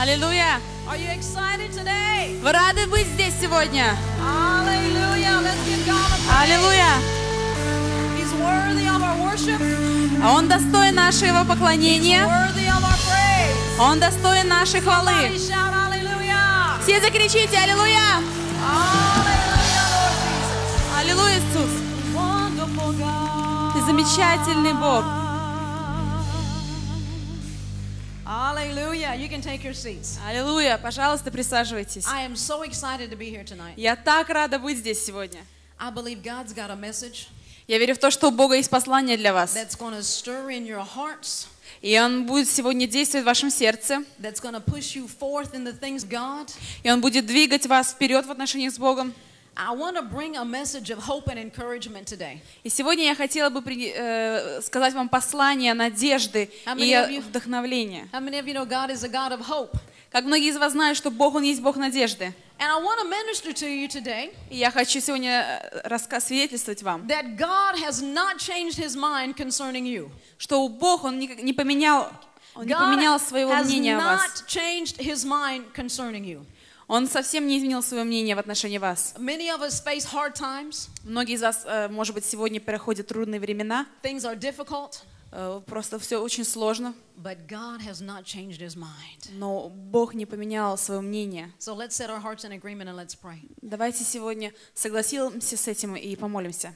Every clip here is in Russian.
Аллилуйя! Are you excited today? Вы рады быть здесь сегодня? Аллилуйя! А Он достоин нашего поклонения. Он достоин нашей хвалы. Все закричите Аллилуйя! Аллилуйя, Иисус! Ты замечательный Бог. Hallelujah. You can take your seats. Аллилуйя! Пожалуйста, присаживайтесь. I am so excited to be here tonight. Я так рада быть здесь сегодня. I believe God's got a message Я верю в то, что у Бога есть послание для вас. that's going to stir in your hearts, И Он будет сегодня действовать в вашем сердце. that's going to push you forth in the things of God. И Он будет двигать вас вперед в отношениях с Богом. И сегодня я хотела бы при- э, сказать вам послание надежды и вдохновления. Hope? Как многие из вас знают, что Бог, Он есть Бог надежды. And I want to minister to you today И я хочу сегодня э, свидетельствовать вам, that God has not changed his mind concerning you. что Бог, Он не поменял, Он не поменял своего мнения о вас. Он совсем не изменил свое мнение в отношении вас. Многие из вас, э, может быть, сегодня проходят трудные времена. Э, Просто все очень сложно. Но Бог не поменял свое мнение. Давайте сегодня согласимся с этим и помолимся.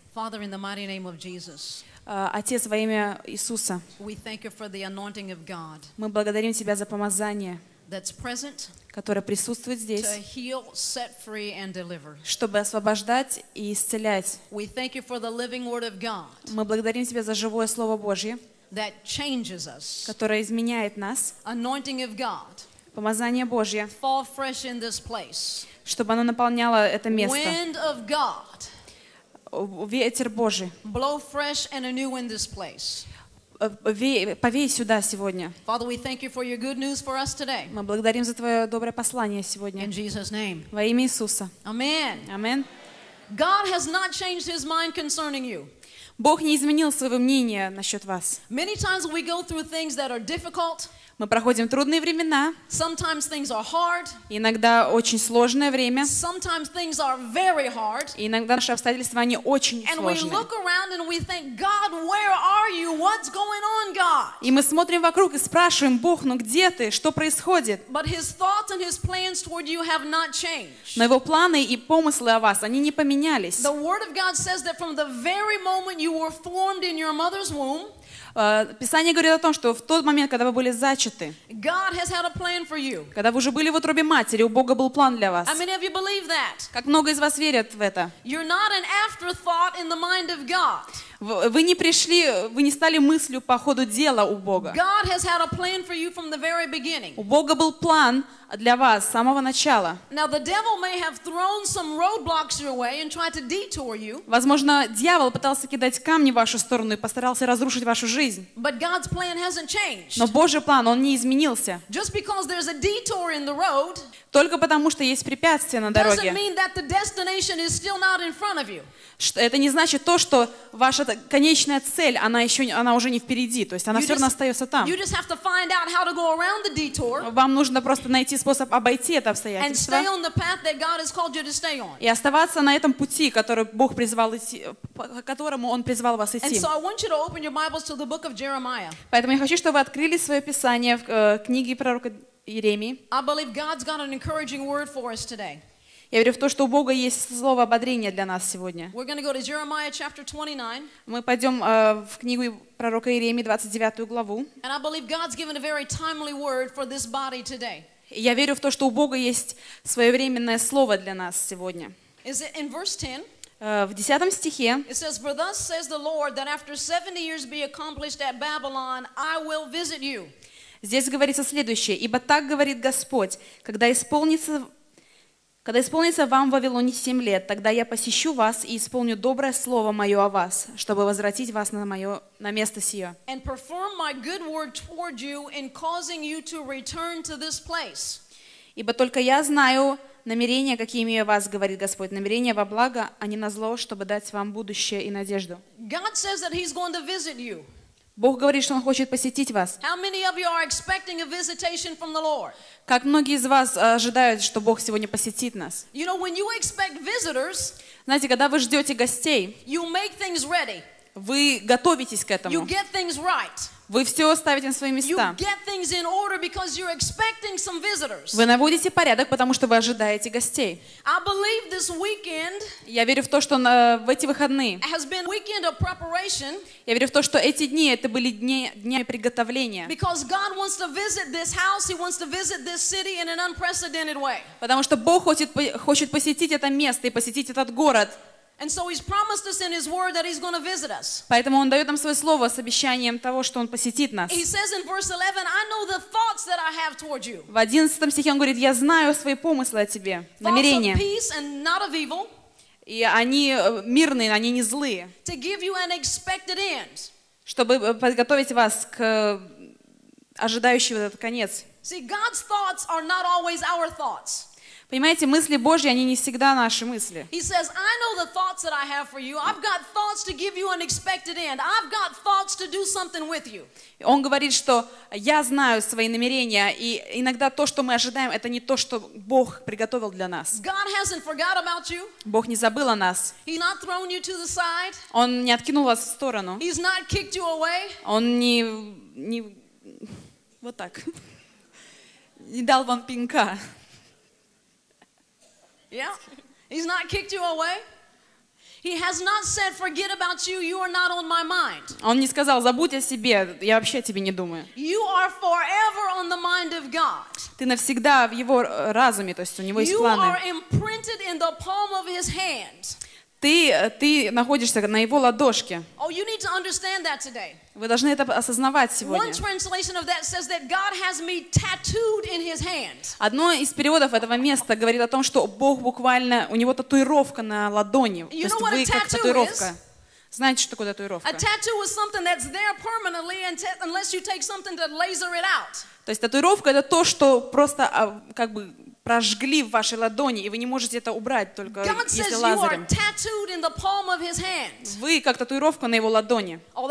Э, Отец, во имя Иисуса, мы благодарим Тебя за помазание, that's present которое присутствует to здесь, heal, set free, and deliver. чтобы освобождать и исцелять. We thank you for the living word of God Мы благодарим Тебя за живое Слово Божье, that changes us. которое изменяет нас, Anointing of God, помазание Божье, fall fresh in this place. чтобы оно наполняло это место. Wind of God, Ветер Божий, blow fresh and anew in this place. э, вей- повей сюда сегодня. Father, we thank you for your good news for us today. Мы благодарим за Твое доброе послание сегодня. In Jesus' name. Во имя Иисуса. Amen. Амин. God has not changed his mind concerning you. Бог не изменил своего мнения насчет вас. Many times we go through things that are difficult. Мы проходим трудные времена, Sometimes things are hard. иногда очень сложное время, Sometimes things are very hard. и иногда наши обстоятельства, они очень And we сложные. look around and we think, God, where are you? What's going on, God? И мы смотрим вокруг и спрашиваем, Бог, ну где ты? Что происходит? But his thoughts and his plans toward you have not changed. Но его планы и помыслы о вас, они не поменялись. The Word of God says that from the very moment you were formed in your mother's womb, Э, Писание говорит о том, что в тот момент, когда вы были зачаты, когда вы уже были в утробе матери, у Бога был план для вас. Как много из вас верят в это? Вы не пришли, вы не стали мыслью по ходу дела у Бога. У Бога был план для вас с самого начала. Возможно, дьявол пытался кидать камни в вашу сторону и постарался разрушить вашу жизнь. Но Божий план, он не изменился. Только потому, что есть препятствия на дороге. Это не значит то, что ваша конечная цель, она, еще, она уже не впереди. То есть она You все равно остается там. Вам нужно просто найти способ обойти это обстоятельство и оставаться на этом пути, который Бог призвал идти, по которому Он призвал вас идти. Поэтому я хочу, чтобы вы открыли свое Писание в э, книге пророка Иеремии. I believe God's got an encouraging word for us today. Я верю в то, что у Бога есть слово ободрения для нас сегодня. We're going to go to Jeremiah chapter 29, Мы пойдем э, в книгу пророка Иеремии, 29 главу. and I believe God's given a very timely word for this body today. И Я верю в то, что у Бога есть своевременное слово для нас сегодня. Is it in verse 10? Э, В 10 стихе It says, For thus says the Lord, that after 70 years be accomplished at Babylon, I will visit you. Здесь говорится следующее. «Ибо так говорит Господь, когда исполнится, когда исполнится вам в Вавилоне семь лет, тогда я посещу вас и исполню доброе слово мое о вас, чтобы возвратить вас на, мое, на место сие. Ибо только я знаю намерения, какие имею вас, говорит Господь, намерения во благо, а не на зло, чтобы дать вам будущее и надежду». God says that He's going to visit you. Бог говорит, что Он хочет посетить вас. Как многие из вас э, ожидают, что Бог сегодня посетит нас? You know, when you expect visitors, Знаете, когда вы ждете гостей, вы готовитесь к этому. get things right. Вы все ставите на свои места. Вы наводите порядок, потому что вы ожидаете гостей. Я верю в то, что на- в эти выходные, я верю в то, что эти дни, это были дни, дни приготовления. Потому что Бог хочет, хочет посетить это место и посетить этот город. And so He's promised us in His Word that He's going to visit us. Поэтому Он дает нам свое слово с обещанием того, что Он посетит нас. He says in verse 11, I know the thoughts that I have toward you. В 11 стихе Он говорит, «Я знаю свои помыслы о тебе, Thoughts of намерения, peace and not of evil, и они э, мирные, они не злые, to give you an expected end. чтобы э, подготовить вас к э, ожидающему этот конец». See, God's thoughts are not always our thoughts. Понимаете, мысли Божьи, они не всегда наши мысли. He says, I know the thoughts that I have for you. I've got thoughts to give you an expected end. I've got thoughts to do something with you. Он говорит, что я знаю свои намерения, и иногда то, что мы ожидаем, это не то, что Бог приготовил для нас. God hasn't forgot about you. Бог не забыл о нас. He's not thrown you to the side. Он не откинул вас в сторону. He's not kicked you away. Он не, не вот так, не дал вам пинка. Yeah. He's not kicked you away. He has not said, forget about you. You are not on my mind. Он не сказал, забудь о себе, я вообще о тебе не думаю. You are forever on the mind of God. Ты навсегда в его э, разуме, то есть у него есть You планы. are imprinted in the palm of his hand. Ты, э, ты находишься на его ладошке. Oh. Вы должны это осознавать сегодня. Одно из переводов этого места говорит о том, что Бог буквально, у него татуировка на ладони. То есть вы как татуировка. Знаете, что такое татуировка? То есть татуировка это то, что просто а, как бы прожгли в вашей ладони, и вы не можете это убрать, только God если лазером. Вы как татуировка на его ладони. Oh,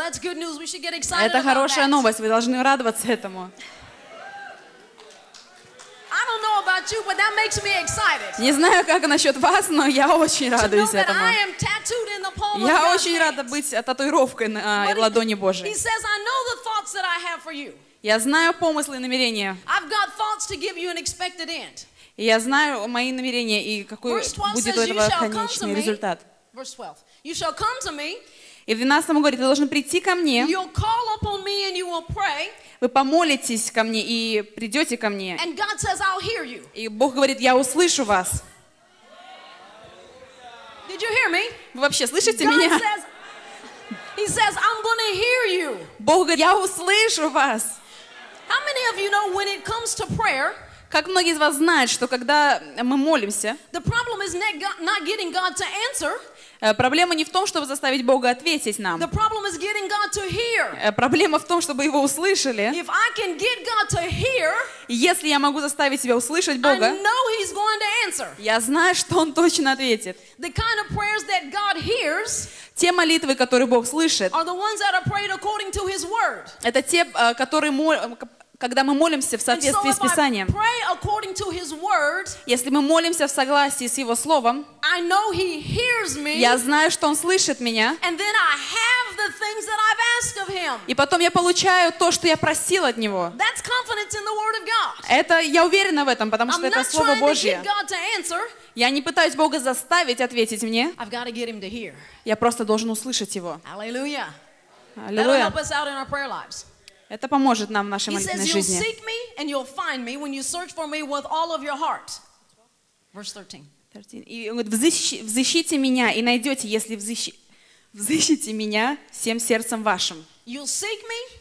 Это хорошая новость, вы должны радоваться этому. You. Не знаю, как насчет вас, но я очень радуюсь этому. Я очень рада быть татуировкой на But he- ладони you. Я знаю помыслы и намерения, И я знаю мои намерения и какой Verse 12 будет у этого конечный результат. Verse 12. You shall come to me, И в 12 говорит, ты должен прийти ко мне, вы помолитесь ко мне и придете ко мне. And God says, I'll hear you. И Бог говорит, я услышу вас. Did you hear me? Вы вообще слышите God меня? says, He says, I'm to hear you. Бог говорит, я услышу вас. How many of you know when it comes to prayer, Как многие из вас знают, что когда мы молимся, э, проблема не в том, чтобы заставить Бога ответить нам. Э, Проблема в том, чтобы его услышали. Hear, если я могу заставить себя услышать Бога, я знаю, что Он точно ответит. Kind of hears Те молитвы, которые Бог слышит, это те, э, которые когда мы молимся в so соответствии с Писанием. Word, Если мы молимся в согласии с Его Словом, me, я знаю, что Он слышит меня, и потом я получаю то, что я просил от Него. Это я уверена в этом, потому I'm что это Слово Божье. Я не пытаюсь Бога заставить ответить мне, я просто должен услышать Его. That'll Аллилуйя. Это поможет нам в нашей He says, молитвенной You'll жизни. seek me and you'll find me when you search for me with all of your heart. Verse 13. И он говорит, «Взыщи- взыщите меня и найдете, если взыщи- взыщите меня всем сердцем вашим. You'll seek me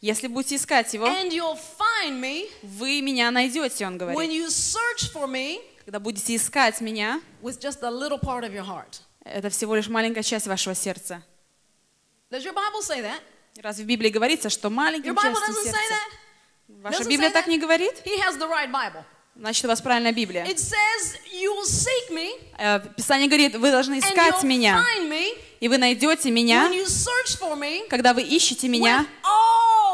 Если будете искать его, and you'll find me вы меня найдете, он when говорит. you search for me Когда будете искать меня, with just a little part of your heart. это всего лишь маленькая часть вашего сердца. Does your Bible say that? Разве в Библии говорится, что маленьким частью сердца? Ваша Библия так не говорит? He has the right Bible. Значит, у вас правильная Библия. It says, You will seek me Э, Писание говорит, вы должны искать меня, me и вы найдете меня, me когда вы ищете меня all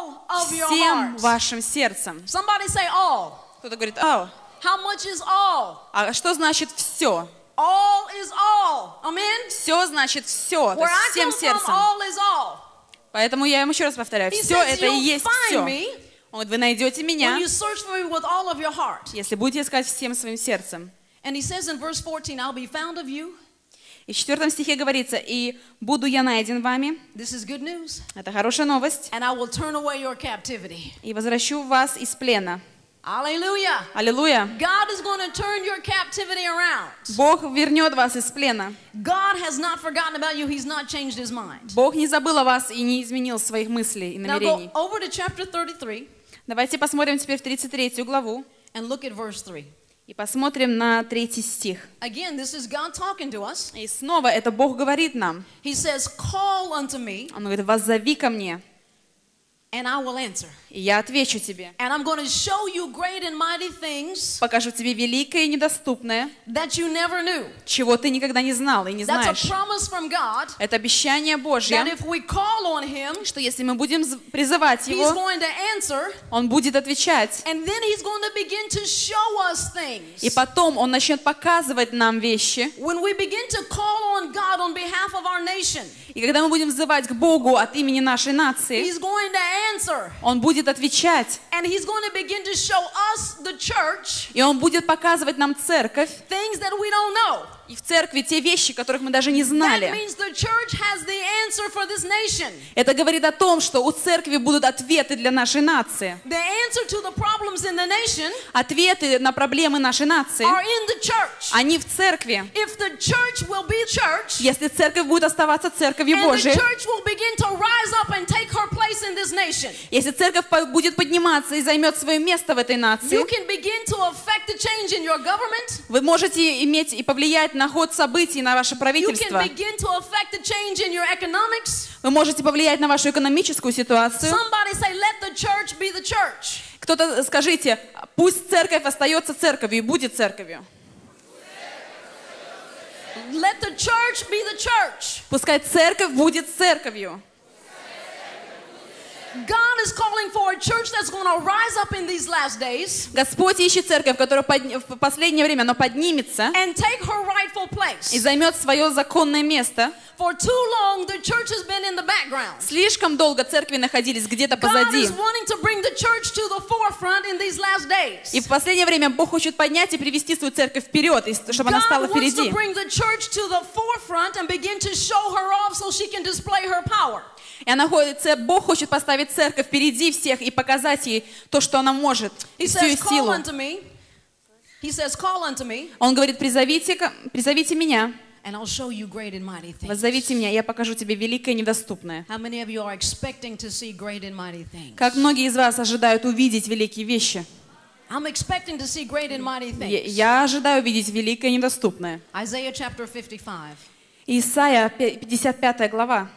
всем вашим сердцем. All. Кто-то говорит, «Ау, How much is all? а что значит все? All is all. Amen? Все значит все, то Where есть I всем сердцем. all is all. Поэтому я им еще раз повторяю, He все says, это и "You'll есть все. Он говорит, вы найдете меня, если будете искать всем своим сердцем. And he says in verse 14, I'll be found of you. И в четвертом стихе говорится, и буду я найден вами, This is good news. это хорошая новость, And I will turn away your captivity. и возвращу вас из плена. Hallelujah. Аллилуйя! God is going to turn your captivity around. Бог вернет вас из плена. God has not forgotten about you. He's not changed his mind. Бог не забыл о вас и не изменил своих мыслей и Now намерений. go over to chapter 33 Давайте посмотрим теперь в 33 главу and look at verse 3. и посмотрим на третий стих. Again, this is God talking to us. И снова это Бог говорит нам. He says, Call unto me, Он говорит, воззови ко мне, and I will answer. и я отвечу тебе. And I'm going to show you great and mighty things Покажу тебе великое и недоступное, that you never knew. чего ты никогда не знал и не That's a знаешь. promise from God Это обещание that Божье, if we call on Him, что если мы будем призывать He's Его, going to answer, Он будет отвечать. and then He's going to begin to show us И things. потом Он начнет показывать нам вещи. When we begin to call on God on behalf of our nation, И когда мы будем взывать к Богу от имени нашей нации, He's going to answer, Он будет отвечать. and He's going to begin to show us, the church, И Он будет показывать нам церковь. things that we don't know. И в церкви те вещи, которых мы даже не знали. Это говорит о том, что у церкви будут ответы для нашей нации. Ответы на проблемы нашей нации, они в церкви. Если церковь будет оставаться церковью Божией, если церковь будет подниматься и займет свое место в этой нации, вы можете иметь и повлиять на ход событий, на ваше правительство. Вы можете повлиять на вашу экономическую ситуацию. Кто-то скажите, пусть церковь остается церковью и будет церковью. Let the church be the church. Пускай церковь будет церковью. God is calling for a church that's going to rise up in these last days Господь ищет церковь, которая подня- в последнее время она поднимется and take her rightful и place. займет свое законное место. For too long, the church has been in the background. Слишком долго церкви находились где-то God позади. is wanting to bring the church to the forefront in these last days. И в последнее время Бог хочет поднять и привести свою церковь вперед, и чтобы она стала God wants to впереди. bring the church to the forefront and begin to show her off so she can display her power. И она ходит, Бог хочет поставить церковь впереди всех и показать ей то, что она может, He всю says, силу. He says, call unto me, Он говорит, призовите, призовите меня, and I'll show you great and mighty things. воззовите меня, я покажу тебе великое и недоступное. Как многие из вас ожидают увидеть великие вещи. I'm expecting to see great and mighty things. Я ожидаю увидеть великое и недоступное. Isaiah chapter 55, Исайя, пя- 55 глава,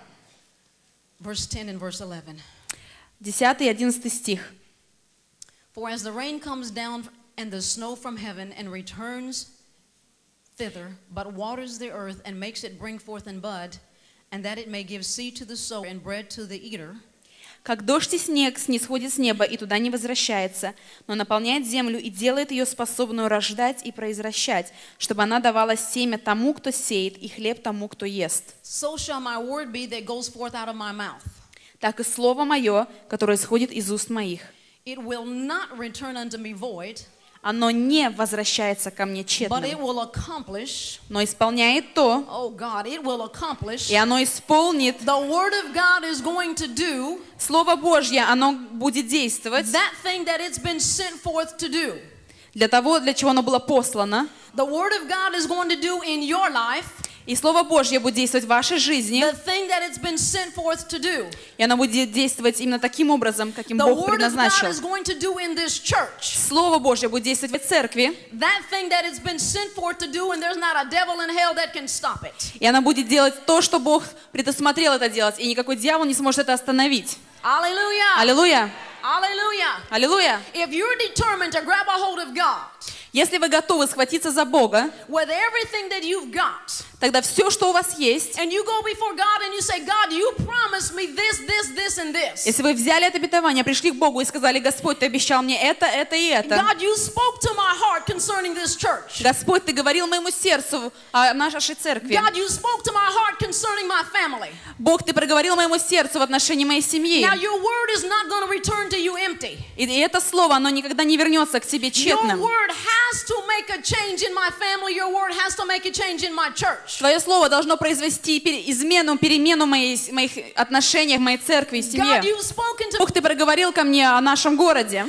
verse 10 and verse 11. 10 и 11 стих. For as the rain comes down and the snow from heaven and returns thither, but waters the earth and makes it bring forth and bud, and that it may give seed to the sower and bread to the eater, Как дождь и снег снисходит с неба и туда не возвращается, но наполняет землю и делает ее способную рождать и произвращать, чтобы она давала семя тому, кто сеет, и хлеб тому, кто ест. so shall my word be that goes forth out of my mouth. Так и слово мое, которое исходит из уст моих. It will not return unto me void, Оно не возвращается ко мне accomplish, но исполняет то, oh God, и оно исполнит. The word of God is going to do Слово Божье, оно будет действовать that thing that it's been sent forth to do. для того, для чего оно было послано. The word of God is going to do in your life И Слово Божье будет действовать в вашей жизни, и оно будет действовать именно таким образом, каким The Бог предназначил. is going to do in this church Слово Божье будет действовать в церкви, и она будет делать то, что Бог предусмотрел это делать, и никакой дьявол не сможет это остановить. Аллилуйя! Hallelujah. Аллилуйя! If you're determined to grab a hold of God Если вы готовы схватиться за Бога, тогда все, что у вас есть, если вы взяли это обетование, пришли к Богу и сказали, Господь, Ты обещал мне это, это и это. Господь, Ты говорил моему сердцу о нашей церкви. Бог, Ты проговорил моему сердцу в отношении моей семьи. И это слово, оно никогда не вернется к тебе тщетным. Твое слово должно произвести измену, перемену моей, моих отношениях, в моей церкви God, семье. Бог, Ты проговорил ко мне о нашем городе.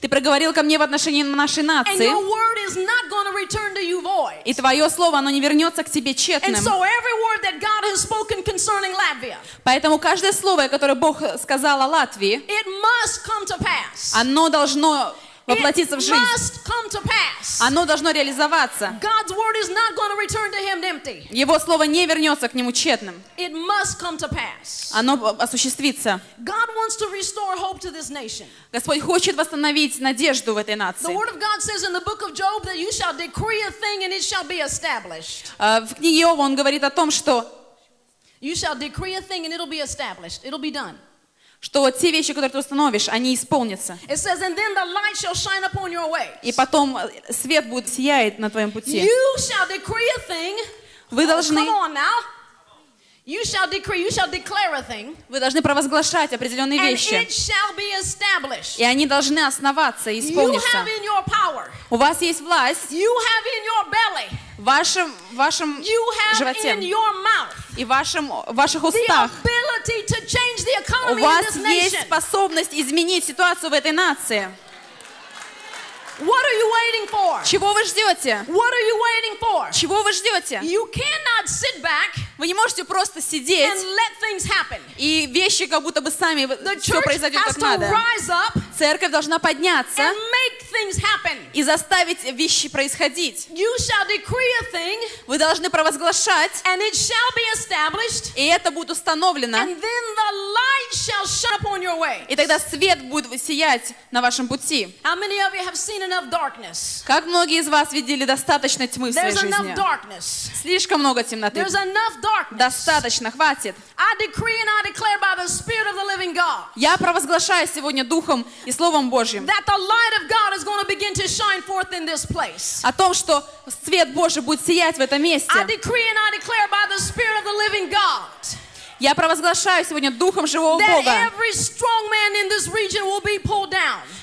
Ты проговорил ко мне в отношении нашей нации. И Твое слово, оно не вернется к тебе тщетным. Поэтому каждое слово, которое Бог сказал о Латвии, оно должно воплотиться в жизнь. Оно должно реализоваться. Его слово не вернется к нему тщетным. Оно осуществится. God wants to restore hope to this nation. Господь хочет восстановить надежду в этой нации. А, В книге Иова он говорит о том, что, You shall decree a thing and it'll be established. It'll be done. Что те вещи, которые ты установишь, они исполнятся. Says, the. И потом э, свет будет сияет на твоем пути. Вы Oh, должны. You shall decree, you shall declare a thing, вы должны провозглашать определенные and вещи. it shall be established. И они должны основаться и You исполниться. have in your power, У вас есть власть you have in your belly, в вашем, в вашем you have in животе your mouth и в, вашем, в ваших the устах. ability to change the У economy in вас this есть nation. способность изменить ситуацию в этой нации. What are you waiting for? Чего вы ждете? What are you waiting for? Чего вы ждете? You cannot sit back Вы не можете просто сидеть, and let things happen. и вещи как будто бы сами The все church произойдет has как to надо. rise up Церковь должна подняться and make things happen. и заставить вещи происходить. You shall decree a thing, Вы должны провозглашать, and it shall be established, и это будет установлено. and then the light shall shine upon your way. И тогда свет будет сиять на вашем пути. How many of you have seen enough darkness? Как многие из вас видели достаточно тьмы в своей There's enough жизни? darkness. Слишком много темноты. There's enough darkness. Достаточно, хватит. I decree and I declare by the Spirit of the living God Я провозглашаю сегодня Духом и Словом Божьим that the light of God is going to begin to shine forth in this place. о том, что свет Божий будет сиять в этом месте. I decree and I declare by the Spirit of the living God Я провозглашаю сегодня Духом живого Бога,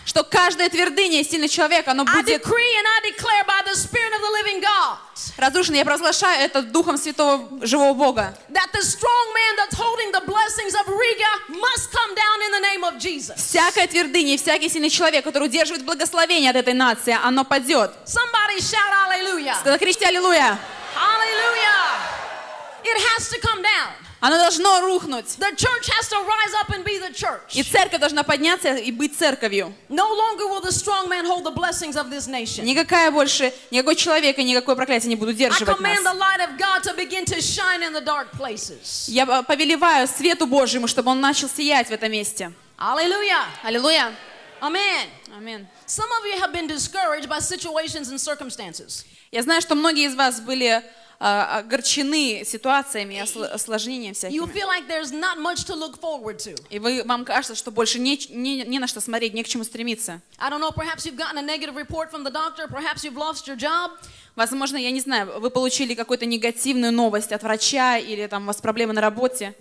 что каждая твердыня и сильный человек, оно будет разрушено. Я провозглашаю это Духом Святого живого Бога. Всякая твердыня и всякий сильный человек, который удерживает благословение от этой нации, оно падет. Закричьте Аллилуйя! Hallelujah. It has to come down. Оно должно рухнуть. The church has to rise up and be the И church. церковь должна подняться и быть церковью. No longer will the strong man hold the blessings of this nation. Никакая больше, никакой человек и никакое проклятие не будут I удерживать command нас. the light of God to begin to shine in the dark places. Я э, повелеваю свету Божьему, чтобы он начал сиять в этом месте. Hallelujah. Аллилуйя! Amen. Аминь. Some of you have been discouraged by situations and circumstances. Я знаю, что многие из вас были а, огорчены ситуациями, осл- осложнениями всякими. И вы, вам кажется, что больше не, не, не на что смотреть, не к чему стремиться. I don't know, perhaps you've gotten a negative report from the doctor, perhaps you've lost your job, Возможно, я не знаю, вы получили какую-то негативную новость от врача или там у вас проблемы на работе.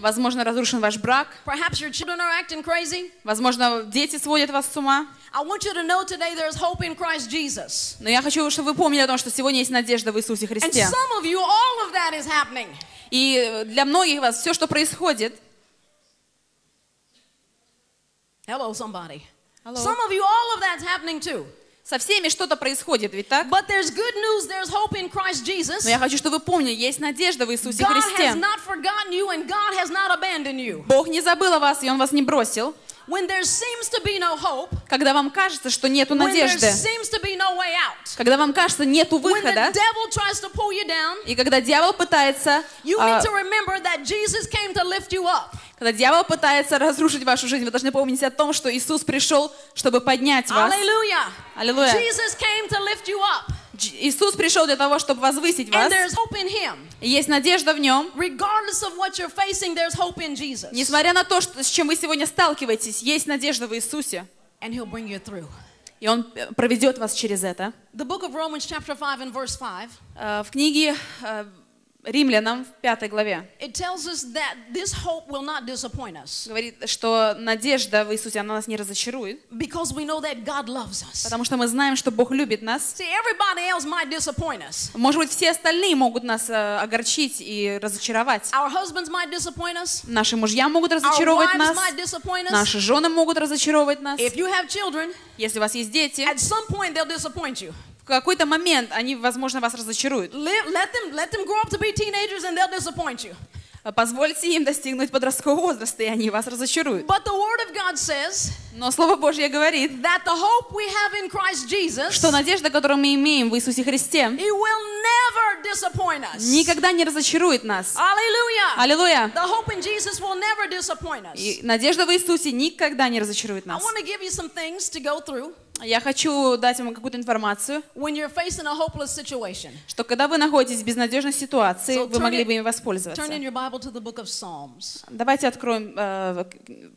Возможно, разрушен ваш брак. Возможно, дети сводят вас с ума. Но я хочу, чтобы вы помнили о том, что сегодня есть надежда в Иисусе Христе. И для многих вас все, что происходит, Hello, somebody. Hello. Some of you, all of that's happening too. Со всеми что-то происходит, ведь так? But there's good news, there's hope in Christ Jesus. Но я хочу, чтобы вы помнили, есть надежда в Иисусе God has Христе. not forgotten you and God has not abandoned you. Бог не забыл о вас, и Он вас не бросил. When there seems to be no hope, Когда вам кажется, что нету when there надежды, seems to be no way out, когда вам кажется, нету when выхода, the devil tries to pull you down, и когда дьявол пытается, you need to remember that Jesus came to lift you up. Когда дьявол пытается разрушить вашу жизнь, вы должны помнить о том, что Иисус пришел, чтобы поднять вас. Hallelujah. Аллилуйя. Иисус пришел для того, чтобы возвысить вас. And there's hope in him. И есть надежда в нем. Regardless of what you're facing, there's hope in Jesus. Несмотря на то, что, с чем вы сегодня сталкиваетесь, есть надежда в Иисусе. And he'll bring you through. И Он э, проведет вас через это. The book of Romans, chapter 5 and verse 5, Э, В книге э, Римлянам в пятой главе. Говорит, что надежда в Иисусе, она нас не разочарует, потому что мы знаем, что Бог любит нас. Может быть, все остальные могут нас э, огорчить и разочаровать. Наши мужья могут разочаровать нас, наши жены могут разочаровать нас. Если у вас есть дети, какой-то момент они, возможно, вас разочаруют. Let them let them grow up to be teenagers and they'll disappoint you. Позвольте им достигнуть подросткового возраста, и они вас разочаруют. But the Word of God says Но Слово Божье говорит, that the hope we have in Christ Jesus, что надежда, которую мы имеем в Иисусе Христе, He will never disappoint us. никогда не разочарует нас. Аллилуйя! The hope in Jesus will never disappoint us. И надежда в Иисусе никогда не разочарует I нас. want to give you some things to go through Я хочу дать вам какую-то информацию, when you're facing a hopeless situation. что когда вы находитесь в безнадежной ситуации, So вы могли бы им воспользоваться. Turn in your Bible to the book of Psalms. Давайте откроем э,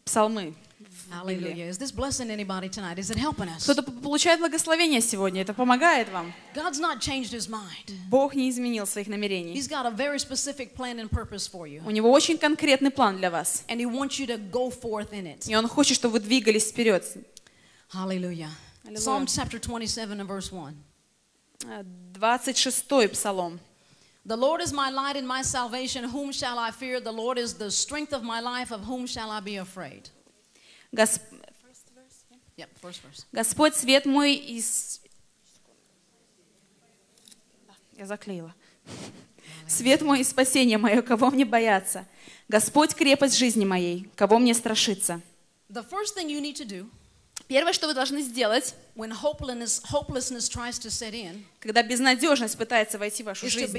псалмы. Hallelujah. Is this blessing anybody tonight? Is it helping us? Кто-то получает благословение сегодня, это помогает вам. God's not changed his mind. Бог не изменил своих намерений. He's got a very specific plan and purpose for you. У Него очень конкретный план для вас. And he wants you to go forth in it. И Он хочет, чтобы вы двигались вперед. Hallelujah. Psalm chapter 27 and verse 1. Э, 26 псалом. The Lord is my light and my salvation. Whom shall I fear? The Lord is the strength of my life. Of whom shall I be afraid? Гос- Yep, first verse. Господь свет мой. Да, Я заклеила. Свет мой и спасение мое, кого мне бояться? Господь крепость жизни моей, кого мне страшиться? The first thing you need to do Первое, что вы должны сделать, when hopelessness, hopelessness tries to set in когда безнадежность пытается войти в вашу жизнь, you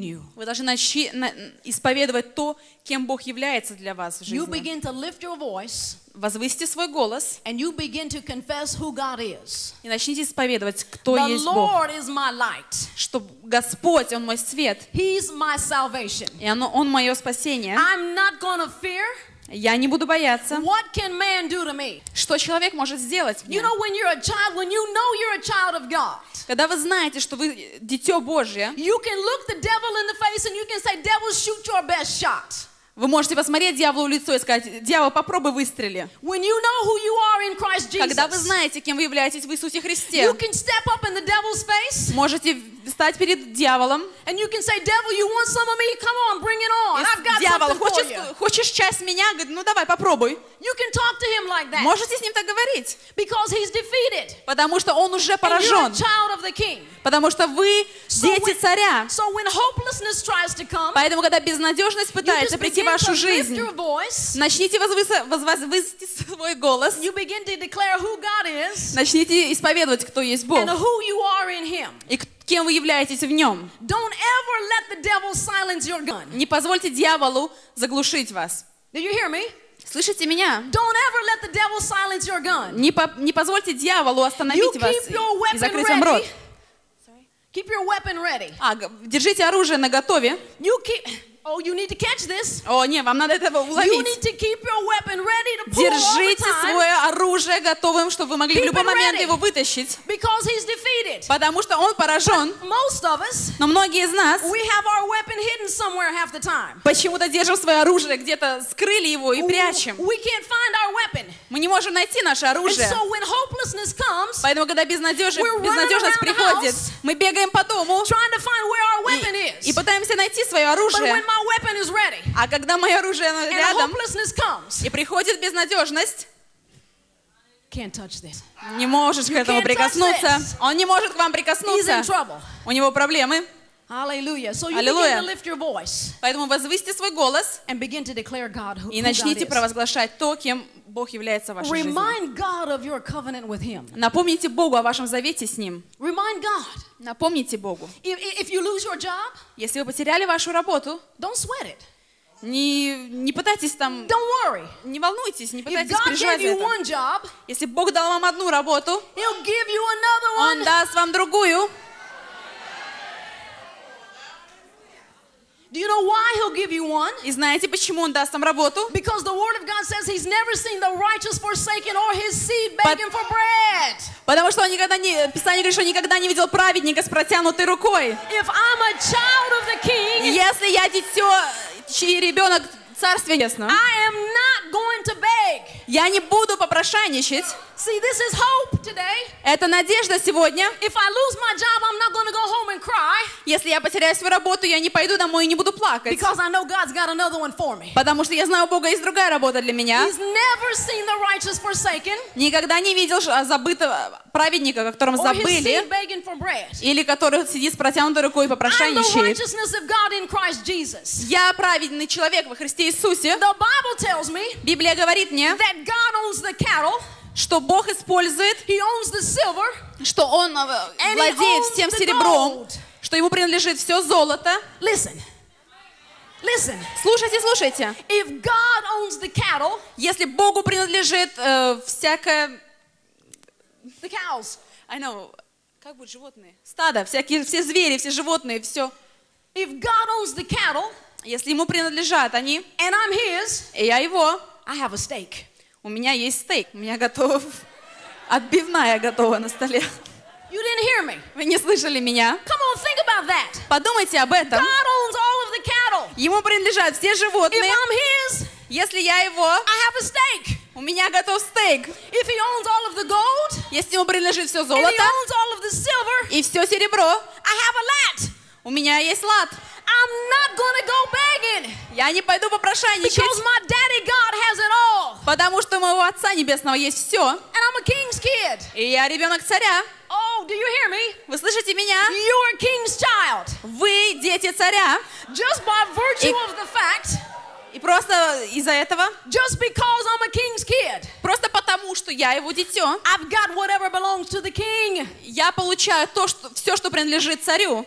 you. вы должны начи- на- исповедовать то, кем Бог является для вас в You жизни. begin to lift your voice Возвысьте свой голос and you begin to confess who God is. и начните исповедовать, кто The есть Бог. Lord is my light. Что Господь, Он мой свет, He's my salvation. и оно, Он мое спасение. I'm not to fear. Я не буду бояться. What can man do to me? Что человек может сделать мне? You know, when you're a child, when you know you're a child of God, Когда вы знаете, что вы дитё Божье, you can look the devil in the face and you can say, Devil, shoot your best shot. Вы можете посмотреть дьяволу в лицо и сказать, дьявол, попробуй выстрели. When you know who you are in Christ Когда вы Jesus, знаете, кем вы являетесь в Иисусе Христе, you can step up in the devil's face можете стать перед дьяволом. and you can say, Devil, you want some of me? Come on, bring it on. I've И got дьявол, something for хочешь, you. хочешь часть меня? Говорит, ну давай, попробуй. You can talk to him like that Можете с ним так говорить, because he's defeated. потому что он уже And you're a поражен. child of the king. Потому что вы So дети when- царя. So when hopelessness tries to come, Поэтому, когда безнадежность пытается прийти вашу жизнь, начните возвысить свой голос, You начните исповедовать, кто есть Бог you и кем вы являетесь в нем. Не позвольте дьяволу заглушить вас. You? Слышите меня? Не, по- не позвольте дьяволу You остановить вас keep your и weapon закрыть вам рот. Keep your weapon ready. А, держите оружие наготове. You keep. Oh, you need to catch this. О, не, вам надо этого You уловить. need to keep your weapon ready to pull all the Держите time свое оружие готовым, чтобы вы могли в Keep любой it момент ready. его вытащить. because he's defeated. Потому что он поражен. Most of us, Но многие из нас we have our weapon hidden somewhere half the time. почему-то держим свое оружие, где-то скрыли его и прячем. We can't find our weapon. Мы не можем найти наше And оружие. so when hopelessness comes, Поэтому, когда running безнадежность приходит, house. мы бегаем по дому trying to find where our weapon и, is. и пытаемся найти свое But оружие. when my ready А когда мое оружие рядом, comes, и приходит безнадежность, can't touch this. не можешь к этому прикоснуться. Он не может к вам He's прикоснуться. У него проблемы. Hallelujah. So you Hallelujah. begin to lift your voice Поэтому возвысьте свой голос and begin to declare God who, и начните провозглашать то, кем Бог является в вашей жизни. Remind God of your covenant with Him. Напомните Богу о вашем завете с Ним. Remind God. Напомните Богу. If, if you lose your job, Если вы потеряли вашу работу, don't sweat it. не, не пытайтесь там, Don't worry. не волнуйтесь, не пытайтесь переживать за это. job, Если Бог дал вам одну работу, He'll give you another Он даст вам другую. Do you know why He'll give you one? И знаете, почему Он даст вам работу? Because the Word of God says He's never seen the righteous forsaken or His seed begging for bread. Потому что Он никогда не, Писание говорит, что никогда не видел праведника с протянутой рукой. If I'm a child of the King, Если я дитё, чей ребенок Царствия Небесного, I am not going to beg. я не буду попрошайничать. See, this is hope today. Это надежда сегодня. If I lose my job, I'm not going to go home and cry Если я потеряю свою работу, я не пойду домой и не буду плакать. because I know God's got another one for me. Потому что я знаю, у Бога есть другая работа для меня. He's never seen the righteous forsaken Никогда не видел а, забытого праведника, о котором or забыли, seed begging for bread. или который сидит с протянутой рукой и I'm the попрошайничает. righteousness of God in Christ Jesus. Я праведный человек во Христе Иисусе. The Bible tells me Библия говорит мне, that God owns the cattle, что Бог использует, He owns the silver, что Он э, владеет всем серебром, что Ему принадлежит все золото. Listen, listen. Слушайте, слушайте. If God owns the cattle, Если Богу принадлежит э, всякое... the cows, I know, как будут животные? Стадо, всякие, все звери, все животные, все. if God owns the cattle Если Ему принадлежат они, and I'm His, и я Его, I have a steak. у меня есть стейк, у меня готов... Отбивная готова на столе. You didn't hear me. Вы не слышали меня? Come on, think about that. Подумайте об этом. God owns all of the cattle. Ему принадлежат все If животные. I'm His, Если я его, I have a steak. у меня готов стейк. If He owns all of the gold Если ему принадлежит все and He золото owns all of the silver, и все серебро, I have a lot. у меня есть лад. I'm not to go begging Я не пойду попрошайничать, because my daddy God has it all. потому что у моего Отца Небесного есть все. And I'm a king's kid. И я ребенок царя. Oh, do you hear me? Вы слышите меня? You're a king's child. Вы дети царя. Just by virtue И- of the fact, И просто из-за этого, just because I'm a king's kid, просто потому, что я его дитё, I've got whatever belongs to the king. я получаю то, что, все, что принадлежит царю.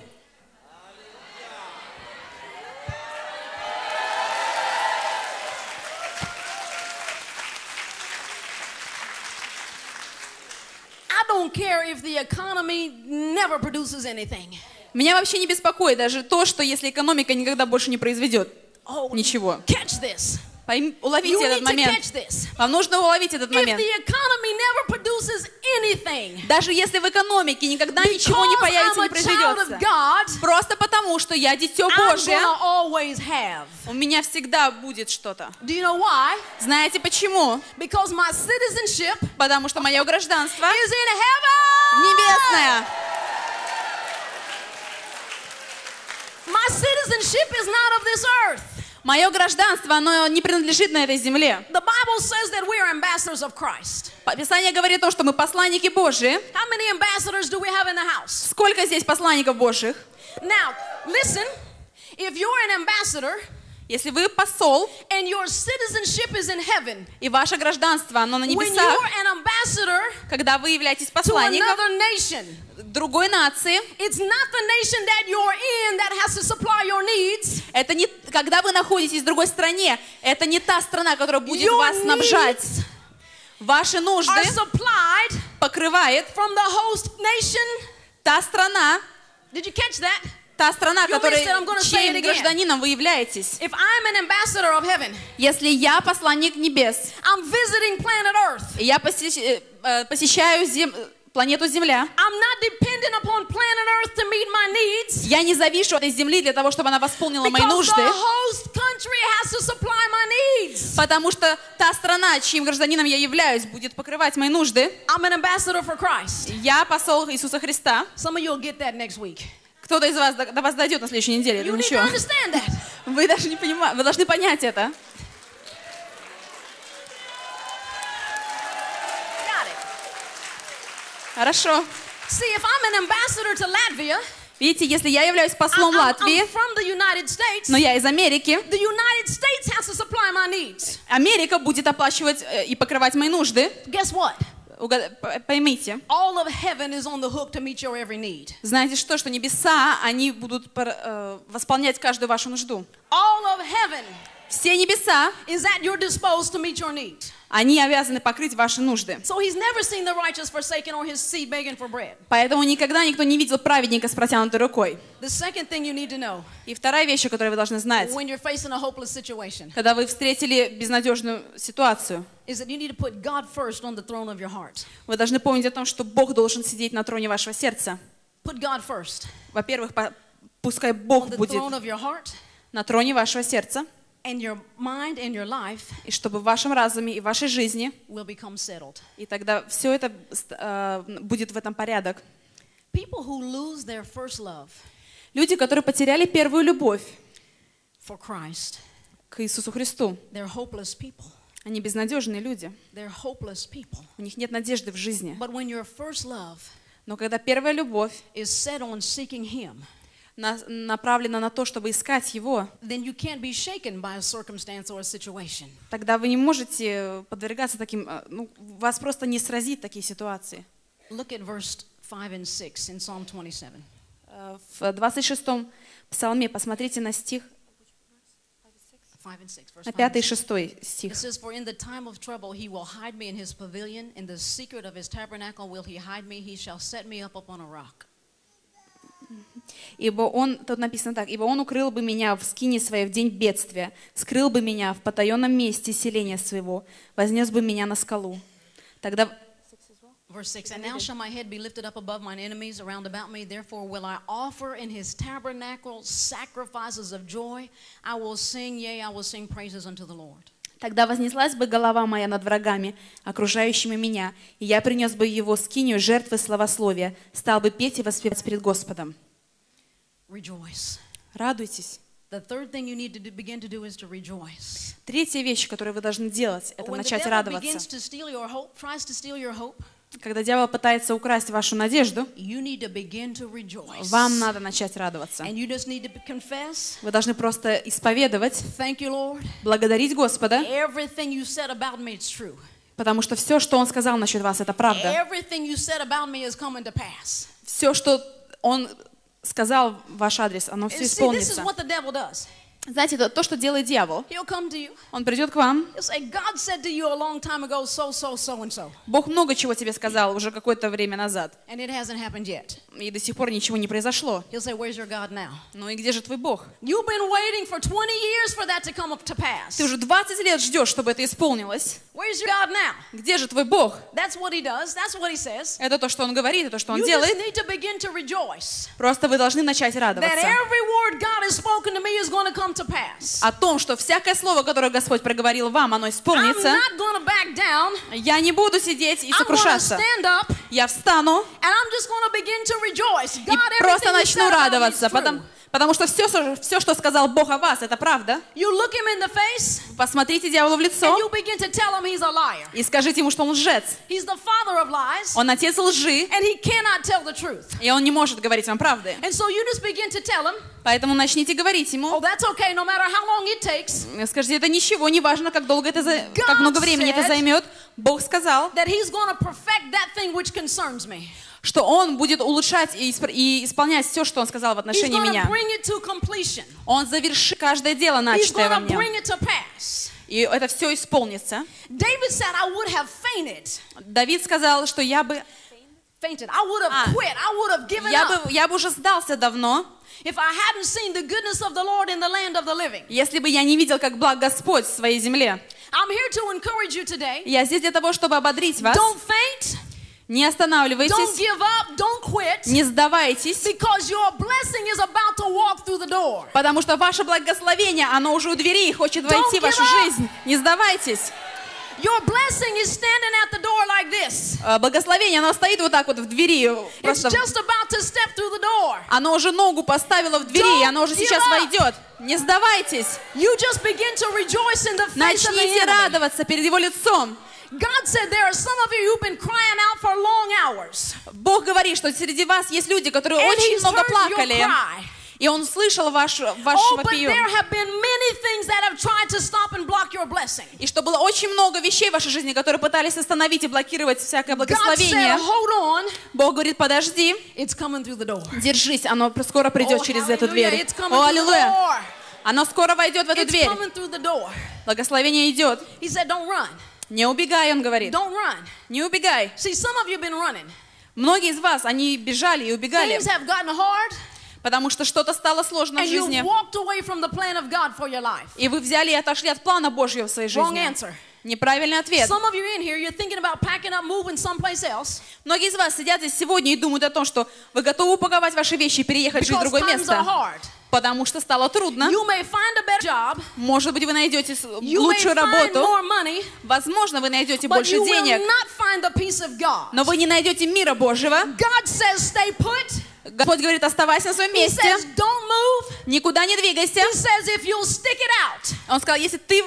I don't care if the economy never produces anything. Меня вообще не беспокоит даже то, что если экономика никогда больше не произведет Oh, ничего. catch this. Пойм- уловите этот момент. Вам нужно уловить этот момент. Даже если в экономике никогда ничего не появится, не God, Просто потому, что я дитё Божье, у меня всегда будет что-то. Знаете почему? Потому что мое гражданство небесное. My citizenship is not of this earth. Мое гражданство, оно не принадлежит на этой земле. The Bible says that we are ambassadors of Christ. Писание говорит то, что мы посланники Божьи. How many ambassadors do we have in the house? Сколько здесь посланников Божьих? Now, listen. If you're an ambassador Если вы посол, and your citizenship is in heaven, и ваше гражданство, оно на when небесах, you're an ambassador когда вы являетесь to посланником another nation, другой нации, it's not the nation that you're in that has to supply your needs. это не, когда вы находитесь в другой стране, это не та страна, которая будет Your вас снабжать. Ваши нужды are supplied покрывает from the host nation. та страна, Did you catch that? Та страна, которой, чьим гражданином вы являетесь. If I'm an ambassador of heaven, Если я посланник небес, I'm visiting planet Earth. и я посещ- э, э, посещаю зем- планету Земля, I'm not dependent upon planet Earth to meet my needs. я не завишу от этой земли для того, чтобы она восполнила мои нужды, the host country has to supply my needs. потому что та страна, чьим гражданином я являюсь, будет покрывать мои нужды. I'm an ambassador for Christ. Я посол Иисуса Христа. Some of you will get that next week. Кто-то из вас до, до вас дойдет на следующей неделе, это ничего. Вы даже не понимаете, вы должны понять это. Хорошо. See, if I'm an ambassador to Latvia, Видите, если я являюсь послом I'm, I'm Латвии, United States. но я из Америки. Америка будет оплачивать э, и покрывать мои нужды. Guess what? Поймите, All of heaven is on the hook to meet your every need. знаете что, что небеса, они будут э, восполнять каждую вашу нужду. All of heaven Все небеса, is at your disposal to meet your need. Они обязаны покрыть ваши нужды. Поэтому никогда никто не видел праведника с протянутой рукой. И вторая вещь, о которой вы должны знать, когда вы встретили безнадежную ситуацию, вы должны помнить о том, что Бог должен сидеть на троне вашего сердца. Во-первых, пускай Бог будет на троне вашего сердца, and your mind and your life и чтобы в вашем разуме и в вашей жизни, will become settled. и тогда все это э, будет в этом порядок. People who lose their first love Люди, которые потеряли первую любовь for Christ, к Иисусу Христу, they're hopeless people. они безнадежные люди, They're hopeless people. у них нет надежды в жизни. But when your first love Но когда первая любовь is set on seeking Him, направлена на то, чтобы искать Его, тогда вы не можете подвергаться таким, э, ну, вас просто не сразит такие ситуации. Look at verse 5 and 6 in Psalm 27. Э, В 26-м псалме посмотрите на стих, 5 and 6, verse на 5 5 и and 6. 6 It стих. says, For in the time of trouble he will hide me in his pavilion, in the secret of his tabernacle will he hide me, he shall set me up upon a rock. Ибо он, тут написано так, ибо он укрыл бы меня в скине своей в день бедствия, скрыл бы меня в потаенном месте селения своего, вознес бы меня на скалу. Тогда, Verse 6 And now shall my head be lifted up above mine enemies around about me. Therefore will I offer in his tabernacle sacrifices of joy. I will sing, yea, I will sing praises unto the Lord. тогда вознеслась бы голова моя над врагами, окружающими меня, и я принес бы его скинию жертвы славословия, стал бы петь и воспевать перед Господом. Rejoice. Радуйтесь. The third thing you need to do, begin to do is to rejoice. Третья вещь, которую вы должны делать, это начать радоваться. Когда дьявол пытается украсть вашу надежду, вам надо начать радоваться. Вы должны просто исповедовать, благодарить Господа, потому что все, что Он сказал насчет вас, это правда. Все, что Он сказал ваш адрес, оно все исполнится. Знаете, это то, что делает дьявол. Он придет к вам. Бог много чего тебе сказал уже какое-то время назад. И до сих пор ничего не произошло. Ну и где же твой Бог? You've been waiting for 20 years for that to come up to pass. Ты уже 20 лет ждешь, чтобы это исполнилось. Где же твой Бог? Это то, что Он говорит, это то, что Он делает. Просто вы должны начать радоваться. О том, что всякое слово, которое Господь проговорил вам, оно исполнится. Я не буду сидеть и сокрушаться. Я встану и просто начну радоваться, потому, потому что все, все, что сказал Бог о вас, это правда. You look him in the face Посмотрите дьяволу в лицо and you begin to tell him he's a liar. и скажите ему, что он лжец. He's the father of lies Он отец лжи, and he cannot tell the truth. и он не может говорить вам правды. And so you just begin to tell him, Поэтому начните говорить oh, ему. that's okay, no matter how long it takes, Скажите, это ничего, не важно, как долго это, за- как много времени это займет. Бог сказал, that he's to perfect that thing which concerns me. Что Он будет улучшать и, исп- и исполнять все, что Он сказал в отношении меня. Он завершит каждое дело, начатое во мне. И это все исполнится. Давид сказал, что я бы, given я бы, я бы уже сдался давно, если бы я не видел, как благ Господь в своей земле. Я здесь для того, чтобы ободрить вас. Don't. Не Don't останавливайтесь, give up. Don't quit. не сдавайтесь, Because your blessing is about to walk through the door. потому что ваше благословение, оно уже у двери и хочет войти в вашу жизнь. Не сдавайтесь. Your blessing is standing at the door like this. Э, Благословение, оно стоит вот так вот в двери. It's Просто just about to step through the door. оно уже ногу поставило в двери, и оно уже Don't сейчас up. войдет. Не сдавайтесь. You just begin to rejoice in the face of the Начните enemy. радоваться перед его лицом. God said there are some of you who've been crying out for long hours. Бог говорит, что среди вас есть люди, которые And очень много плакали. И Он слышал ваш, ваш Oh. И что было очень много вещей в вашей жизни, которые пытались остановить и блокировать всякое said, благословение. Бог говорит, подожди, держись, оно скоро придет Oh, через эту дверь. О, аллилуйя! Оно скоро войдет в эту It's дверь. Благословение идет. He said, don't run. Не убегай, он говорит. Don't run. Не убегай. See, some of you have been running. Многие из вас, они бежали и убегали, Things have gotten hard, потому что что-то стало сложно в жизни. walked away from the plan of God for your life. И вы взяли и отошли от плана Божьего в своей Wrong жизни. answer. Неправильный ответ. Многие из вас сидят здесь сегодня и думают о том, что вы готовы упаковать ваши вещи и переехать жить в другое место. Потому что стало трудно. You may find a better job, Может быть, вы найдете you лучшую работу, more money, возможно, вы найдете but больше you will денег, not find the peace of God. но вы не найдете мира Божьего. God says, stay put. Господь говорит, оставайся на своем He месте, says, don't move. никуда не двигайся. He says, if you'll stick it out, Он сказал, если ты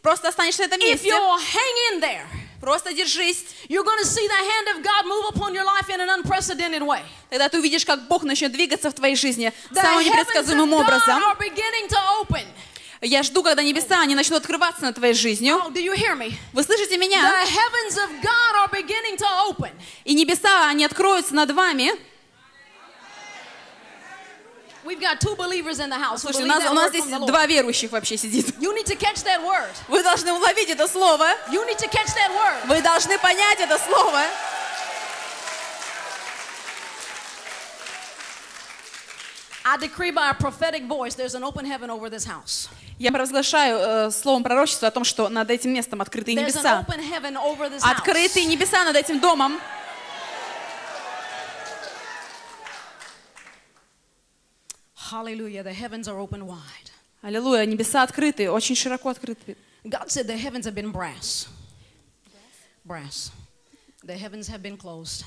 просто останешься на этом if месте, you'll hang in there, просто держись, you're going to see the hand of God move upon your life in an unprecedented way. тогда ты увидишь, как Бог начнет двигаться в твоей жизни самым непредсказуемым образом. are beginning to open. Я жду, когда небеса, они начнут открываться над твоей жизнью. Oh? Вы слышите меня? И небеса, они откроются над вами. We've got two believers in the house. Слушайте, у нас, у нас здесь два верующих вообще сидит. You need to catch that word. Вы должны уловить это слово. You need to catch that word. Вы должны понять это слово. I decree by a prophetic voice there's an open heaven over this house. Я провозглашаю э, словом пророчества о том, что над этим местом an небеса. open heaven over this house. Открытые небеса над этим домом. Hallelujah. The heavens are open wide. Аллилуйя, небеса открыты, очень широко открыты. God said the heavens have been brass. Brass. The heavens have been closed.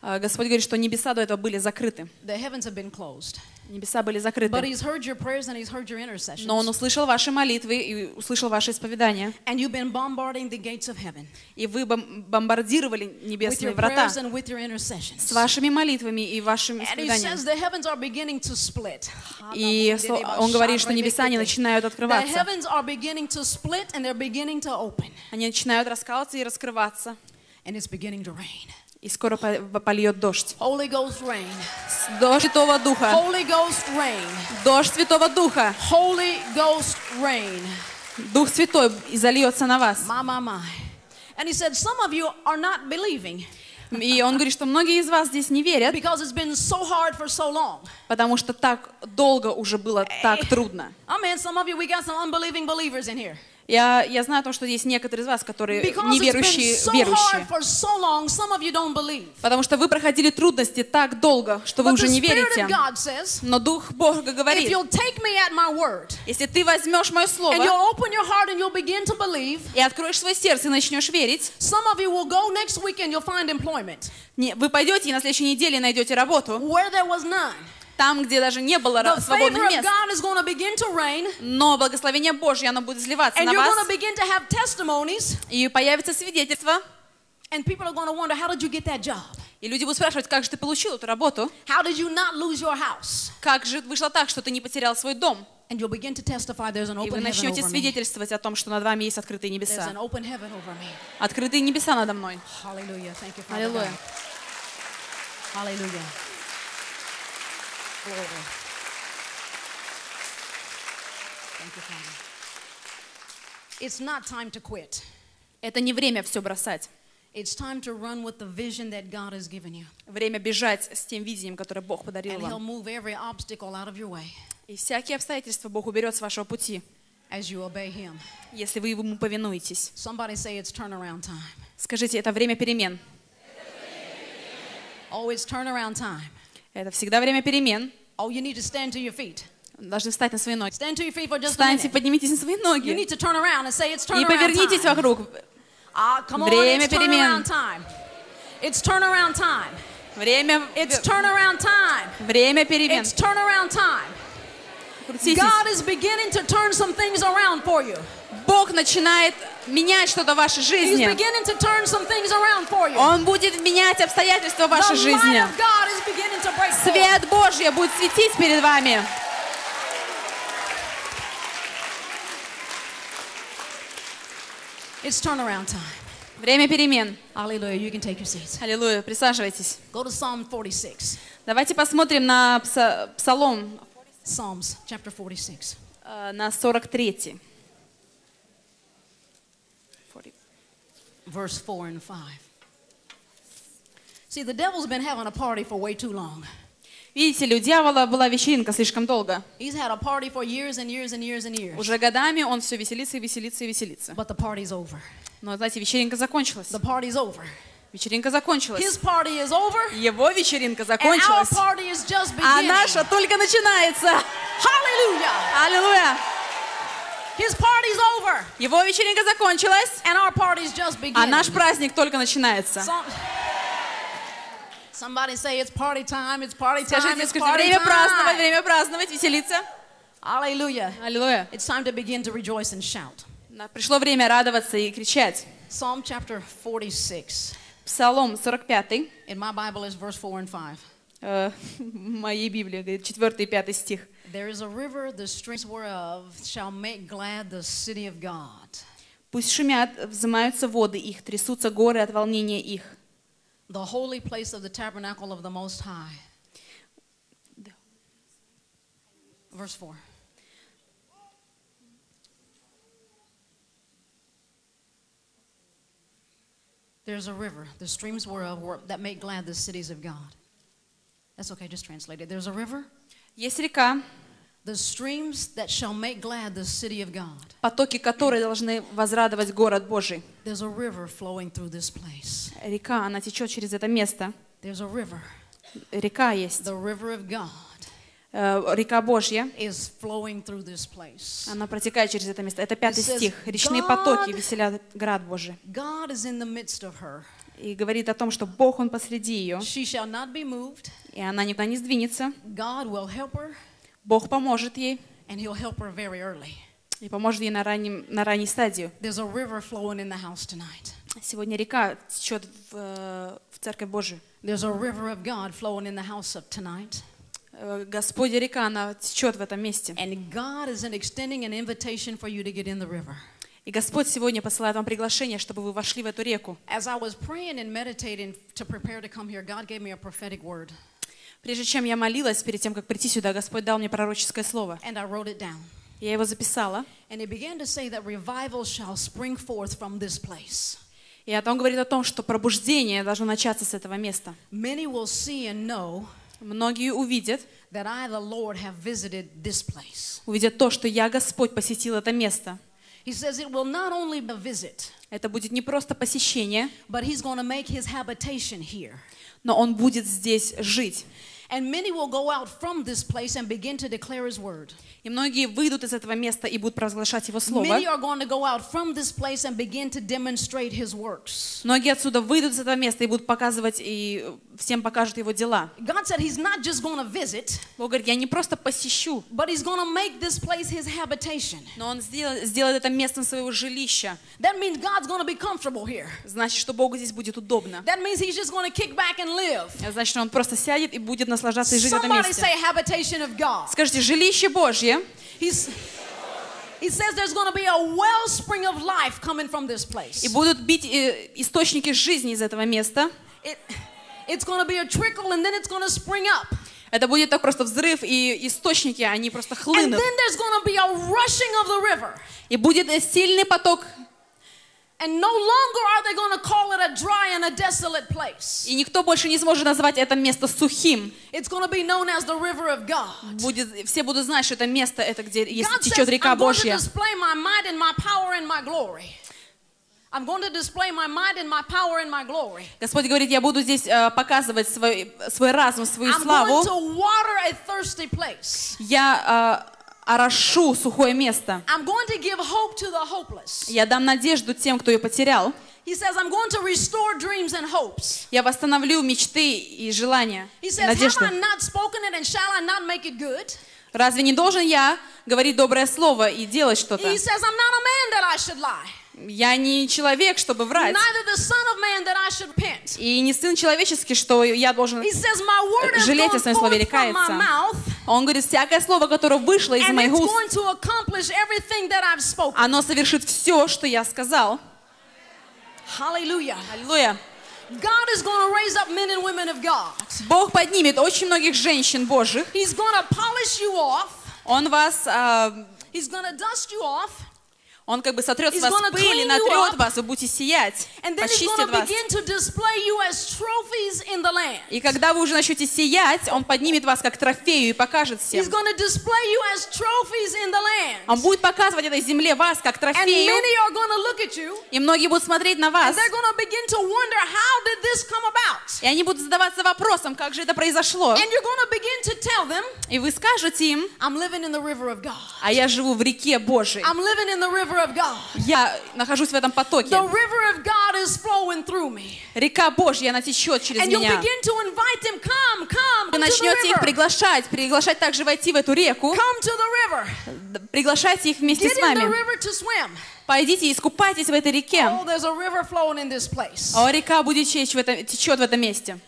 А, Господь говорит, что небеса до этого были закрыты. The heavens have been closed. Небеса были But закрыты. He's heard your prayers and He's heard your intercessions. Но Он услышал ваши молитвы и услышал ваши исповедания. And you've been bombarding the gates of heaven И вы бом- бомбардировали небесные врата с вашими молитвами и вашими исповеданиями. says the heavens are beginning to split. И Он говорит, что небеса не начинают открываться. Они начинают раскалываться и раскрываться. And it's beginning to rain. И скоро по- польет дождь. Holy Ghost rain. Дождь Святого Духа. Holy Ghost rain. Дождь Святого Духа. Holy Ghost rain. Дух Святой и зальется на вас. My, my, my. And he said, Some of you are not believing И он говорит, что многие из вас здесь не верят, because it's been so hard for so long. потому что так долго уже было так трудно. I mean, some of you, we got some unbelieving believers in here. Я, я знаю о том, что есть некоторые из вас, которые Because неверующие, so верующие. so long. Потому что вы проходили трудности так долго, что вы But уже не верите. says, Но Дух Бога говорит, word, если ты возьмешь мое слово believe, и откроешь свое сердце и начнешь верить, не- вы пойдете и на следующей неделе найдете работу, там, где даже не было свободных мест. Но благословение Божье, оно будет изливаться на вас, и появится свидетельство, and people are going to wonder, how did you get that job? и люди будут спрашивать, как же ты получил эту работу, How did you not lose your house? как же вышло так, что ты не потерял свой дом, And you'll begin to testify there's an и вы open начнете свидетельствовать о том, что над вами есть открытые There's небеса. an open heaven over me. Открытые небеса надо мной. You, Father Аллилуйя. Glory. Thank you, Father. It's not time to quit. Это не время все бросать. It's time to run with the vision that God has given you. Время бежать с тем видением, которое Бог подарил And He'll вам. move every obstacle out of your way И всякие обстоятельства Бог уберет с вашего пути, as you obey Him. если вы ему повинуетесь. Somebody say it's turnaround time. Скажите, это время перемен. Oh, it's turnaround time. Это всегда время перемен. Oh, you need to stand to your feet. Должны встать на свои ноги. Stand to your feet for just Встаньте, поднимитесь на свои You ноги. need to turn around and say it's И turnaround повернитесь time. вокруг. Ah, come on, Время it's перемен. time. It's turnaround time. Время, It's turnaround time. время перемен. It's turnaround time. God is beginning to turn some things around for you. Бог начинает менять что-то в вашей жизни. Он будет менять обстоятельства в вашей жизни. Свет Божий будет светить перед вами. It's turnaround time. Время перемен. Hallelujah. You can take your seats. Аллилуйя. Присаживайтесь. Go to Psalm 46. Давайте посмотрим на пса- Псалом, Psalms chapter 46. э, на 43. Verse 4 and 5. See, the devil's been having a party for way too long. Видите ли, у дьявола была вечеринка слишком долго. He's had a party for years and years and years and years. Уже годами он все веселится и веселится и веселится. But the party's over. Но, знаете, вечеринка закончилась. The party's over. Вечеринка закончилась. His party is over, Его вечеринка and our закончилась. party is just А beginning. наша только начинается. Hallelujah! Аллилуйя. His party's over, Его вечеринка закончилась, and our party's just а beginning. наш праздник только начинается. Some- somebody say it's party time, it's party time, Скажите, it's party время праздновать, время праздновать, веселиться. Hallelujah. Аллилуйя. It's time to begin to rejoice and shout. Пришло время радоваться и кричать. Psalm chapter 46. Псалом 45, In my Bible is verse 4 and 5. э, в моей Библии, говорит, 4 и 5 стих. There is a river, the streams whereof shall make glad the city of God. Пусть шумят, взымаются воды их, трясутся горы от волнения их. The holy place of the tabernacle of the Most High. Verse 4. There's a river, the streams whereof were, that make glad the cities of God. That's okay, just translate it. There's a river, Есть река, the streams that shall make glad the city of God. потоки которой должны возрадовать город Божий. There's a river flowing through this place. Река, она течет через это место. There's a river. Река есть. The river of God Э, Река Божья, is flowing through this place. она протекает через это место. Это пятый стих. Речные потоки веселят град Божий. God is in the midst of her. И говорит о том, что Бог, Он посреди ее, И она никуда не сдвинется. God will help her, Бог поможет ей, and He'll help her very early. и поможет ей на, раннем, на ранней стадии. There's a river flowing in the house tonight. Сегодня река течет в, э, в Церковь Божию. There's a river of God flowing in the house of tonight. Э, Господь река, она течет в этом месте. And God is an extending an invitation for you to get in the river. И Господь сегодня посылает вам приглашение, чтобы вы вошли в эту реку. As I was praying and meditating to prepare to come here, God gave me a prophetic word, Прежде чем я молилась, перед тем, как прийти сюда, Господь дал мне пророческое слово. and I wrote it down. Я его записала. And it began to say that revival shall spring forth from this place. И о том говорит о том, что пробуждение должно начаться с этого места. Many will see and know Многие увидят, that I, the Lord, have visited this place. увидят то, что я, Господь, посетил это место. He says it will not only be a visit, Это будет не просто посещение, but He's going to make His habitation here. но Он будет здесь жить. And many will go out from this place and begin to declare His word. И многие выйдут из этого места и будут провозглашать Его Слово. Многие отсюда выйдут из этого места и будут показывать, и всем покажут Его дела. Бог говорит, я не просто посещу, но Он сделает, это местом своего жилища. Значит, что Богу здесь будет удобно. Значит, Он просто сядет и будет наслаждаться и жить в этом месте. Скажите, жилище Божье, He's, he says there's going to be a wellspring of life coming from this place. и будут бить э, источники жизни из этого места. It, it's going to be a trickle and then it's going to spring up. Это будет так просто взрыв, и источники, они просто And хлынут. then there's going to be a rushing of the river. И будет э, сильный поток, и никто больше не сможет назвать это место сухим. It's going to be known as the river of God. Будет, все будут знать, что это место, это где есть, течет река Божья. display my might and my power and my glory. I'm going to display my might and my power and my glory. Господь говорит, я буду здесь э, показывать свой, свой разум, свою I'm славу. going to water a thirsty place. Я э, орошу сухое место. I'm going to give hope to the hopeless. Я дам надежду тем, кто ее потерял. He says, I'm going to restore dreams and hopes. Я восстановлю мечты и желания, He says, Have надежду. I not spoken it and shall I not make it good? Разве не должен я говорить доброе слово и делать что-то? He says, I'm not a man that I should lie, Я не человек, чтобы врать. И не сын человеческий, что я должен... Says, Жалеть о своем слове или каяться. Он говорит, всякое слово, которое вышло из моих уст, оно совершит все, что я сказал. Hallelujah. Аллилуйя. God is going to raise up men and women of God. Бог поднимет очень многих женщин Божьих. He's going to polish you off. Он вас, а, He's going to dust you off. Он как бы сотрет с вас пыль и натрет вас, вы будете сиять, to вас. И когда вы уже начнете сиять, он поднимет вас как трофею и покажет всем. Он будет показывать этой земле вас как трофею, и многие будут смотреть на вас, и они будут задаваться вопросом, как же это произошло. И вы скажете им, а я живу в реке Божией. Я нахожусь в этом потоке. Река Божья, она течет через меня. Вы начнете их приглашать, приглашать также войти в эту реку. Приглашайте их вместе с вами. Пойдите и искупайтесь в этой реке. Oh. А река будет течь в этом, течет в этом месте.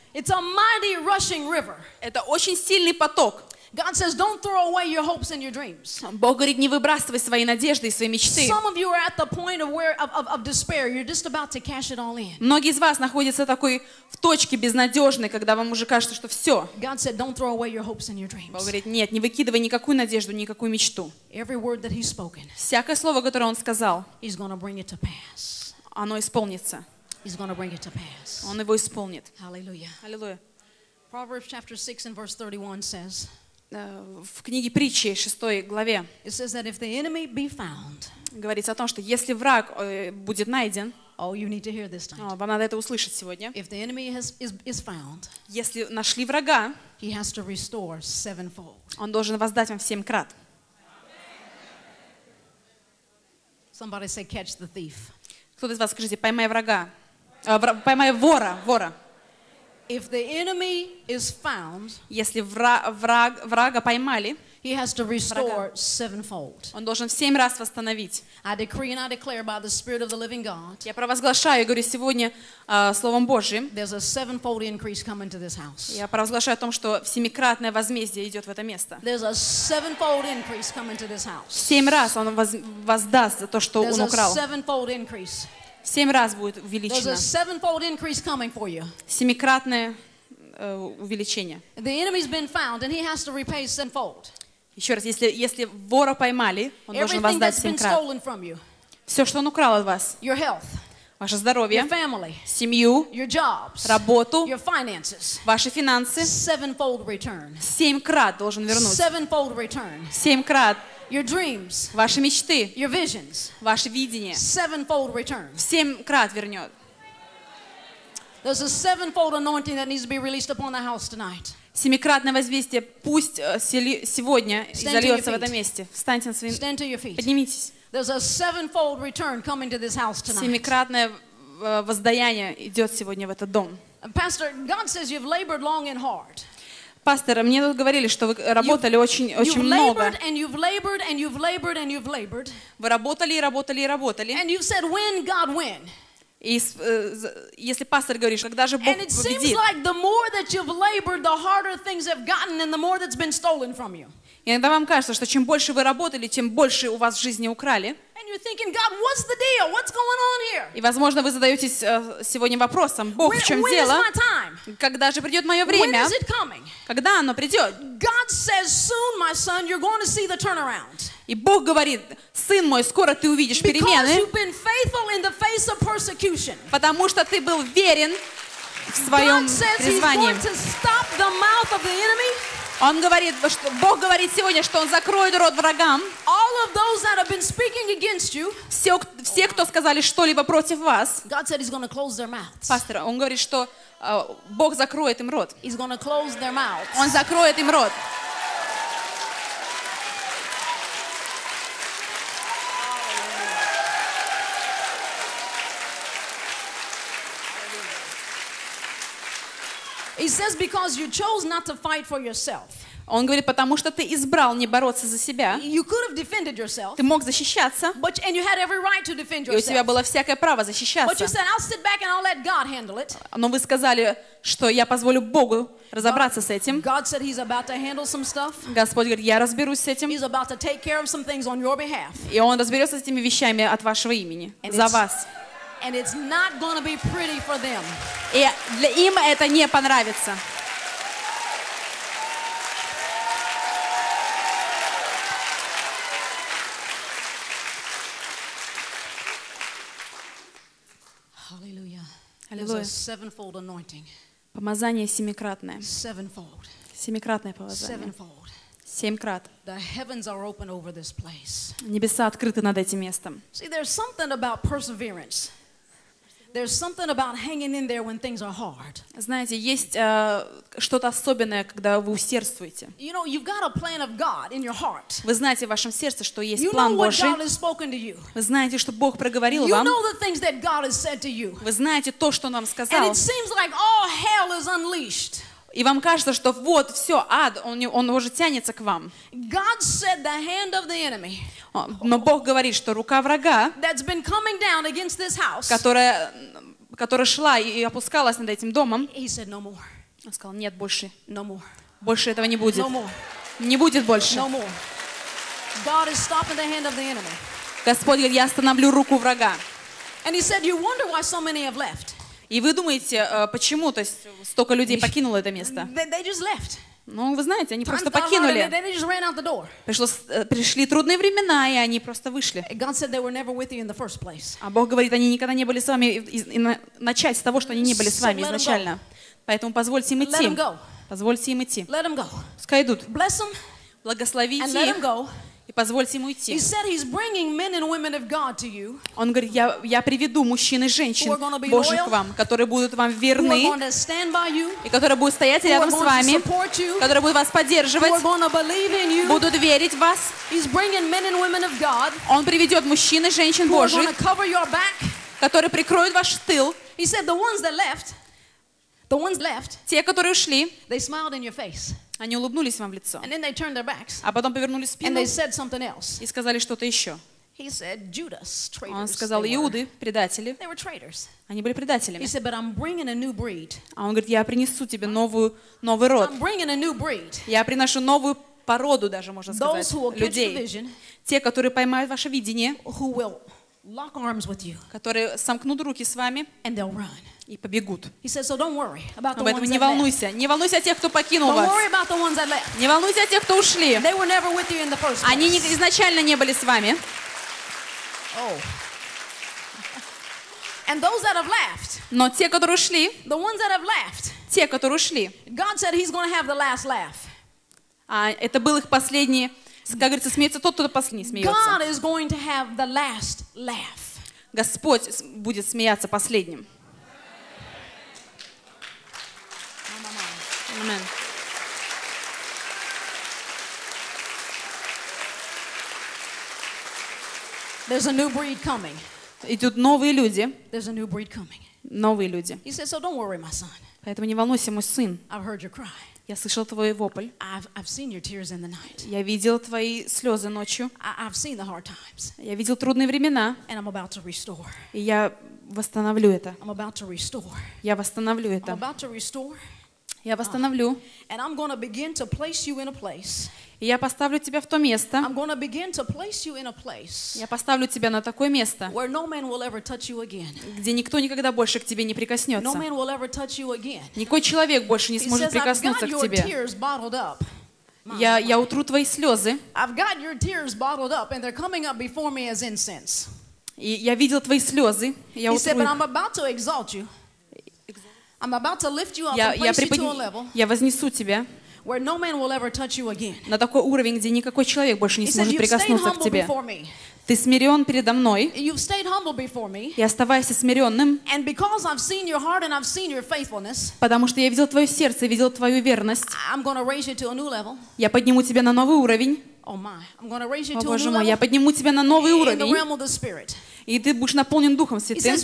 Это очень сильный поток. God says, don't throw away your hopes and your dreams. Бог говорит, не выбрасывай свои надежды и свои мечты. Some of you are at the point of where of, of, of despair. You're just about to cash it all in. Многие из вас находятся такой в точке безнадежной, когда вам уже кажется, что все. God said, don't throw away your hopes and your Бог dreams. говорит, нет, не выкидывай никакую надежду, никакую мечту. Every word that He's spoken, Всякое слово, которое Он сказал, He's bring it to pass. оно исполнится. He's bring it to pass. Он его исполнит. Аллилуйя. Proverbs chapter 6 and verse 31 says, Э, В книге притчи, 6 главе, говорится о том, что если враг э, будет найден, oh, you need to hear this а, вам надо это услышать сегодня, If the enemy has, is, is found, если нашли врага, he has to restore sevenfold. он должен воздать вам всем крат. Somebody say, catch the thief. Кто-то из вас скажите, поймай врага, вра- поймай вора, вора. If the enemy is found, Если вра- враг, врага поймали, he has to restore sevenfold. он должен в семь раз восстановить. I decree and I declare by the Spirit of the living God, Я провозглашаю и говорю сегодня а, Словом Божьим, there's a sevenfold increase coming to this house. я провозглашаю о том, что семикратное возмездие идет в это место. There's a sevenfold increase coming to this house. Семь раз он воз- воздаст за то, что There's он a украл. sevenfold increase. Семь раз будет увеличено. Семикратное э, увеличение. The enemy's been found and he has to repay sevenfold. Еще раз, если, если вора поймали, он должен воздать that's семь been крат. stolen from you, Все, что он украл от вас, ваше здоровье, семью, работу, ваши финансы, семь крат должен вернуть. Семь крат Your dreams, ваши мечты, your visions, ваше видение. sevenfold return. В семь крат вернет. There's a sevenfold anointing that needs to be released upon the house tonight. Семикратное возвестие пусть э, сели- сегодня зальется в этом месте. Встаньте на свои... Feet. Поднимитесь. There's a sevenfold return coming to this house tonight. Семикратное э, воздаяние идет сегодня в этот дом. Pastor, God says you've labored long and hard. Пастор, мне тут говорили, что вы работали очень, очень You've много. and you've labored and you've labored and you've labored. Вы работали и работали и работали. And you've said, when, God, when? И э, если пастор говорит, когда же Бог победит, like you've labored, иногда вам кажется, что чем больше вы работали, тем больше у вас в жизни украли. Thinking? И, возможно, вы задаетесь э, сегодня вопросом, Бог, When, в чем дело? Когда же придет мое время? Когда оно придет? Says, son. И Бог говорит, сын мой, скоро ты увидишь перемены, потому что ты был верен в своем призвании. Он говорит, что Бог говорит сегодня, что Он закроет рот врагам. All of those that have been speaking against you, Все, все, кто сказали что-либо против вас, God said He's close their mouths. пастор, он говорит, что э, Бог закроет им рот. He's close their mouths. Он закроет им рот. Says because you chose not to fight for yourself. Он говорит, потому что ты избрал не бороться за себя. You could have defended yourself, Ты мог защищаться, but and you had every right to defend и у тебя было всякое право защищаться. said. Но вы сказали, что я позволю Богу разобраться с этим. God said He's about to handle some stuff. Господь говорит, я разберусь с этим. He's about to take care of some things on your behalf. И Он разберется с этими вещами от вашего имени, And за вас. And it's not to be pretty for them. И для им это не понравится. Anointing. Помазание семикратное. Семикратное помазание. Семь крат. Небеса открыты над этим местом. See, there's something about perseverance. There's something about hanging in there when things are hard. Знаете, есть э, что-то особенное, когда вы усердствуете. You know, you've got a plan of God in your heart. Вы знаете в вашем сердце, что есть You know план what Божий. God has spoken to you. Вы знаете, что Бог проговорил You вам. know the things that God has said to you. Вы знаете то, что Он вам And сказал. it seems like all hell is unleashed. И вам кажется, что вот, все, ад, он, он уже тянется к вам. God said the hand of the enemy Но Бог говорит, что рука врага, that's been coming down against this house, которая, которая шла и опускалась над этим домом, he said, no more, он сказал, нет, больше, no more, больше этого не будет. no more, Не будет больше. no more. God is stopping the hand of the enemy. Господь говорит, я остановлю руку врага. And he said, you wonder why so many have left. И вы думаете, э, почему то есть, столько людей покинуло это место? Ну, вы знаете, они просто покинули. Пришло, э, пришли трудные времена, и они просто вышли. А Бог говорит, они никогда не были с вами, и, и на- начать с того, что они не были с вами изначально. Поэтому позвольте им идти. Позвольте им идти. Пускай идут. Благословите их. И позвольте ему идти. Он говорит, я, я приведу мужчин и женщин Божьих к вам, которые будут вам верны, и которые будут стоять рядом с вами, которые будут вас поддерживать, будут верить в вас. Он приведет мужчин и женщин Божьих, которые прикроют ваш тыл. He said the ones that left, the ones left, Те, которые ушли, they smiled in your face. Они улыбнулись вам в лицо, And then they turned their backs а потом повернули and спину they said something else. и сказали что-то еще. He said, Judas, traitors. Он сказал. Иуды, предатели, they were traitors. они были He предателями. said, but I'm bringing a new breed. А он говорит, я принесу тебе новую, новый род. I'm bringing a new breed. Я приношу новую породу даже, можно сказать, Those who will людей. vision, Те, которые поймают ваше видение, who will lock arms with you, которые сомкнут руки с вами and they'll run. И побегут. Said, so не волнуйся. Не волнуйся о тех, кто покинул вас. Не волнуйся о тех, кто ушли. Они не- изначально не были с вами. Oh. And those that have left, Но те, которые ушли, the ones that have left, те, которые ушли, God said He's going to have the last laugh. а это был их последний, как говорится, смеется тот, кто последний смеется. God is going to have the last laugh. Господь будет смеяться последним. Амен. There's a new breed coming. Идут новые люди, There's a new breed coming. новые люди. He said, so don't worry, my son. Поэтому не волнуйся, мой сын. I've heard your cry. Я слышал твой вопль. I've, I've seen your tears in the night. Я видел твои слезы ночью. I, I've seen the hard times. Я видел трудные времена. And I'm about to restore. И я восстановлю это. I'm about to restore. Я восстановлю I'm это. about to restore. Я восстановлю. And I'm going to begin to place you in a place. И я поставлю тебя в то место. I'm going to begin to place you in a place Я поставлю тебя на такое место, where no man will ever touch you again. где никто никогда больше к тебе не No прикоснется. man will ever touch you again. Никакой человек больше не сможет says, прикоснуться к тебе. tears bottled up. Я, я утру твои слезы, I've got your tears bottled up, and they're coming up before me as incense. и я видел твои слезы. Я, утру их- I'm about to lift you up я, and я, place you to a level я вознесу тебя where no man will ever touch you again. на такой уровень, где никакой человек больше не He said, сможет stayed прикоснуться к тебе. Ты смирен передо мной, и оставайся смиренным, потому что я видел твое сердце, видел твою верность. Я подниму тебя на новый уровень. Oh О, Боже мой, я подниму тебя на новый уровень, и ты будешь наполнен Духом Святым.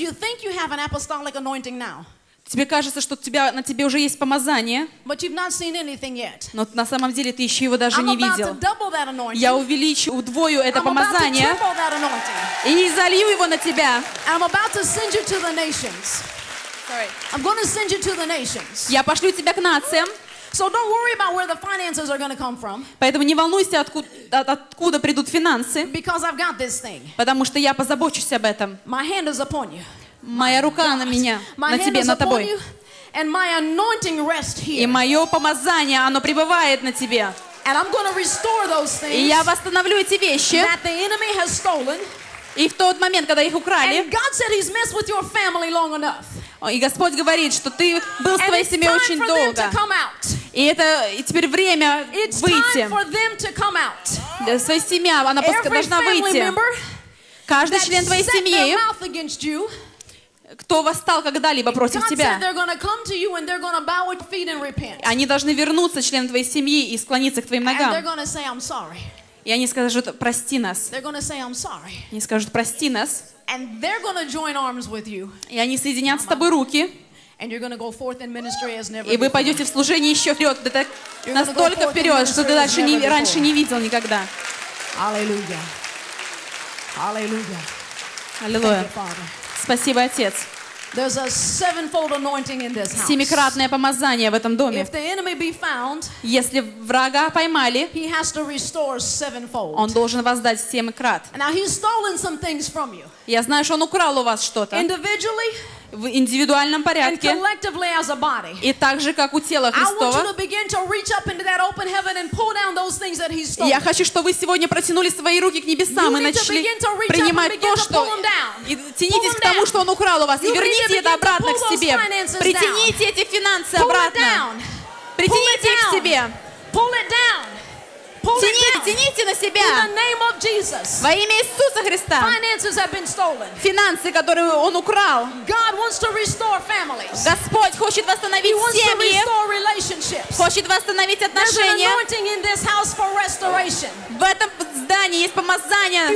Тебе кажется, что тебя, на тебе уже есть помазание, но на самом деле ты еще его даже I'm не видел. Я увеличу, удвою это I'm помазание и залью его на тебя. Я пошлю тебя к нациям, So don't worry about where the finances are going to come from поэтому не волнуйся, откуда, от- откуда придут финансы, because I've got this thing. потому что я позабочусь об этом. My hand is upon you. Моя рука на меня, на тебе, upon тобой. And my anointing rests И here. мое помазание, оно пребывает на тебе. And I'm going to restore those И things я восстановлю эти вещи. that the enemy has stolen. И в тот момент, когда их украли, And God said He's messed with your family long enough. и Господь говорит, что ты был с твоей семьей очень долго. И это и теперь время It's выйти. Да, Своя семья, она должна выйти. Каждый член твоей семьи, кто восстал когда-либо против тебя, они должны вернуться, члены твоей семьи, и склониться к твоим ногам. И они скажут, прости нас. Они скажут, прости нас. И они соединят с тобой руки, и вы пойдете в служение еще вперед, настолько вперед, что ты дальше не, раньше не видел никогда. Аллилуйя. you, Father. Спасибо, Отец. There's a sevenfold anointing in this house. Семикратное помазание в этом доме. If the enemy be found, Если врага поймали, he has to restore sevenfold. он должен воздать семикрат. Now he's stolen some things from you. Я знаю, что он украл у вас что-то Individually в индивидуальном порядке, и так же, как у тела Христова. Я хочу, чтобы вы сегодня протянули свои руки к небесам и начали принимать то, что... И тянитесь к тому, что он украл у вас, и верните это обратно к себе. Притяните эти финансы обратно. Притяните их к себе. Pull it down. Тяните, тяните на себя. Во имя Иисуса Христа. Финансы, которые он украл. Господь хочет восстановить семьи, хочет восстановить отношения. В этом здании есть помазание,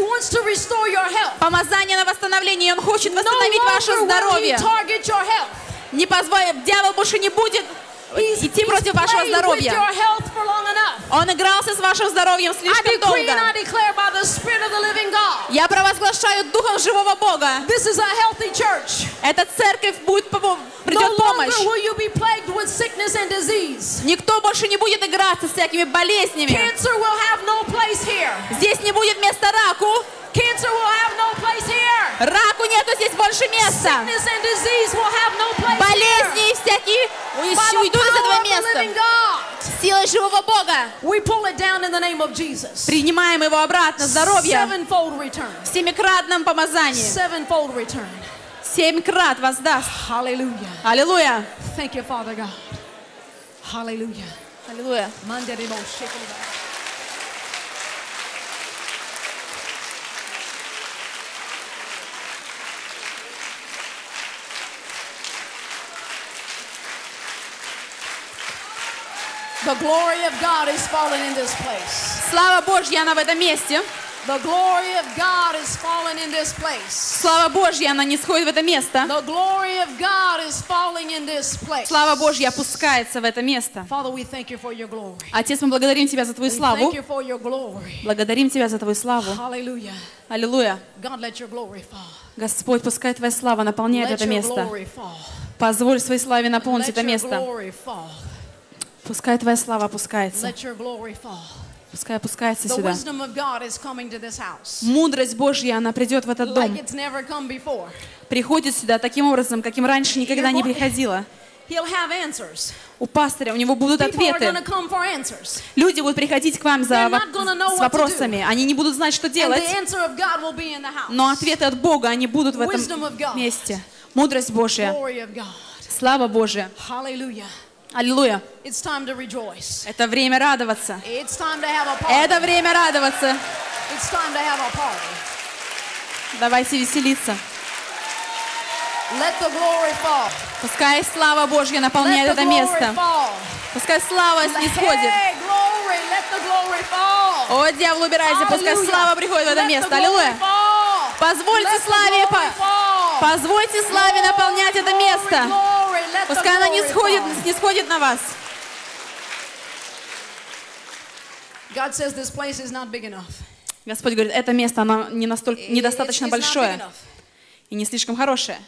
помазание на восстановление. и Он хочет восстановить ваше здоровье. Не позволит, дьявол больше не будет идти против вашего здоровья. Он игрался с вашим здоровьем слишком долго. Я провозглашаю Духом живого Бога. Эта церковь будет, придет помощь. Никто больше не будет играться с всякими болезнями. Здесь не будет места раку. Cancer will have no place here. Раку нету здесь больше места. Болезни here. и всякие уйдут из этого места. Силой живого Бога. Принимаем его обратно. Здоровье в семикратном помазании. Семь крат воздаст. Аллилуйя. Hallelujah. Аллилуйя. The glory of God is falling in this place. Слава Божья, она в этом месте. The glory of God is falling in this place. Слава Божья, она не сходит в это место. The glory of God is falling in this place. Слава Божья опускается в это место. Father, we thank you for your glory. Отец, мы благодарим Тебя за Твою We славу. thank you for your glory. Благодарим Тебя за Твою славу. Hallelujah. Аллилуйя. God, let your glory fall. Господь, пускай Твоя слава наполняет Let это место. Позволь своей славе наполнить Let это место. Пускай Твоя слава опускается. Пускай опускается сюда. Мудрость Божья, она придет в этот дом. Приходит сюда таким образом, каким раньше никогда не приходила. У пастыря у него будут ответы. Люди будут приходить к вам за с вопросами. Они не будут знать, что делать. Но ответы от Бога, они будут в этом месте. Мудрость Божья, слава Божья. Hallelujah. Аллилуйя. It's time to rejoice. Это время радоваться. It's time to have a party. Это время радоваться. It's time to have a party. Давайте веселиться. Let the glory fall. Пускай слава Божья наполняет Let the это место. fall. Пускай слава исходит. Hey, glory. Let the glory fall. О, дьявол, убирайся. Пускай слава приходит в это место. Аллилуйя. Позвольте славе, по- позвольте славе наполнять это Glory, место. Пускай она не сходит, не сходит на вас. God says this place is not big enough. Господь говорит, это место, оно не настолько, недостаточно большое и не слишком хорошее.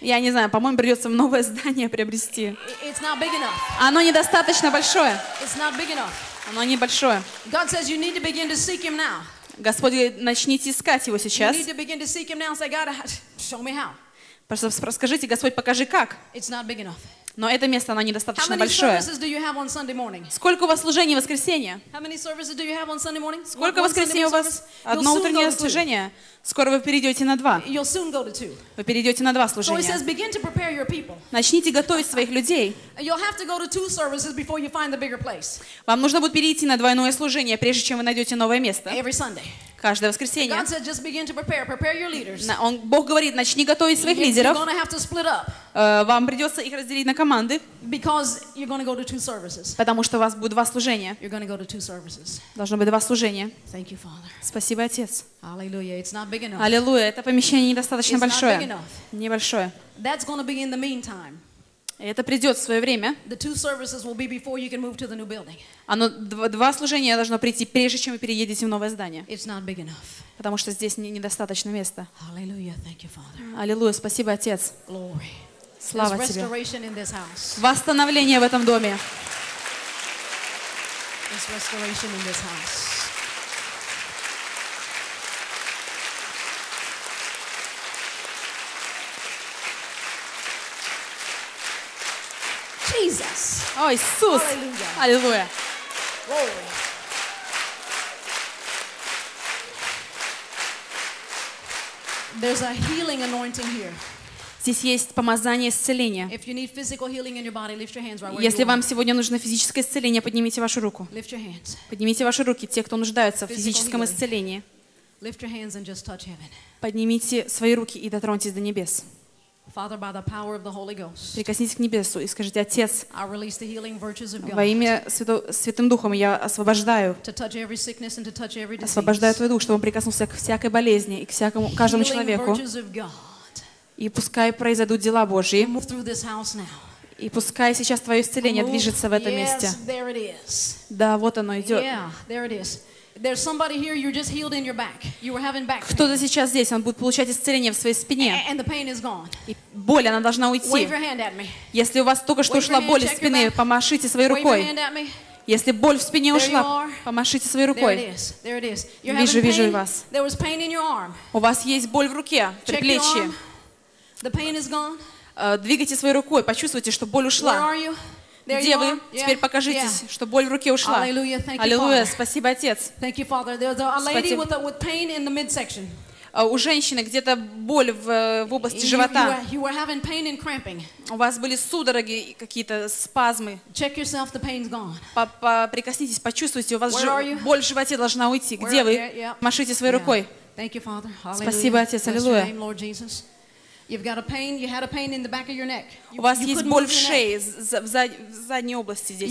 Я не знаю, по-моему, придется новое здание приобрести. Оно недостаточно большое. Оно небольшое. Господь говорит, начните искать его сейчас. Просто спро- скажите, Господь, покажи как. It's not big enough. Но это место, оно недостаточно большое. Сколько у вас служений в воскресенье? Сколько воскресенье у вас? Одно утреннее служение. Скоро вы перейдете на два. Вы перейдете на два служения. Начните готовить своих людей. Вам нужно будет перейти на двойное служение, прежде чем вы найдете новое место. Каждое воскресенье. Он, Бог говорит, начни готовить своих лидеров. Э, Вам придется их разделить на команды, because you're going to go to two services. потому что у вас будет два служения. You're going to go to two services. Должно быть два служения. Thank you, Father. Спасибо, Отец. Hallelujah. It's not big enough. Аллилуйя. Это помещение недостаточно It's not big большое. enough. Небольшое. That's going to be in the meantime. Это придет в свое время. Оно, два, два служения должно прийти, прежде чем вы переедете в новое здание. Потому что здесь не- недостаточно места. Аллилуйя. Спасибо, Отец. Glory. Слава There's Тебе. restoration in this house. Восстановление в этом доме. There's restoration in this house. Jesus. О, Иисус! Аллилуйя. Аллилуйя! Glory. There's a healing anointing here. Здесь есть помазание исцеления. Если вам сегодня нужно физическое исцеление, поднимите вашу руку. Поднимите ваши руки, те, кто нуждаются в физическом исцелении. Поднимите свои руки и дотроньтесь до небес. Прикоснитесь к небесу и скажите, Отец, во имя Свято- Святым Духом я освобождаю, освобождаю. Твой Дух, чтобы Он прикоснулся к всякой болезни и к всякому, каждому человеку. И пускай произойдут дела Божьи. И пускай сейчас Твое исцеление Move. движется в этом месте. Да, вот оно идет. Yeah. Кто-то сейчас здесь, он будет получать исцеление в своей спине. И боль, она должна уйти. Если у вас только что ушла боль из спины, помашите своей рукой. Если боль в спине ушла, помашите своей рукой. Вижу, вижу вас. У вас есть боль в руке, предплечье. arm. The pain is gone. Э, Двигайте своей рукой, почувствуйте, что боль Where ушла. are you? There Где you вы? are. Теперь Yeah. покажитесь, Yeah. что боль в руке ушла. Аллилуйя, спасибо, Отец. Э, У женщины где-то боль в, э, в области You, you, живота. were, you were. У вас были судороги, какие-то спазмы. По- по- Прикоснитесь, почувствуйте, у вас Where жи- are you? боль в животе должна уйти. Where- Где вы? yeah. Машите своей рукой. You. Спасибо, Отец. Аллилуйя. У вас есть боль в шее, в зад- в задней области здесь.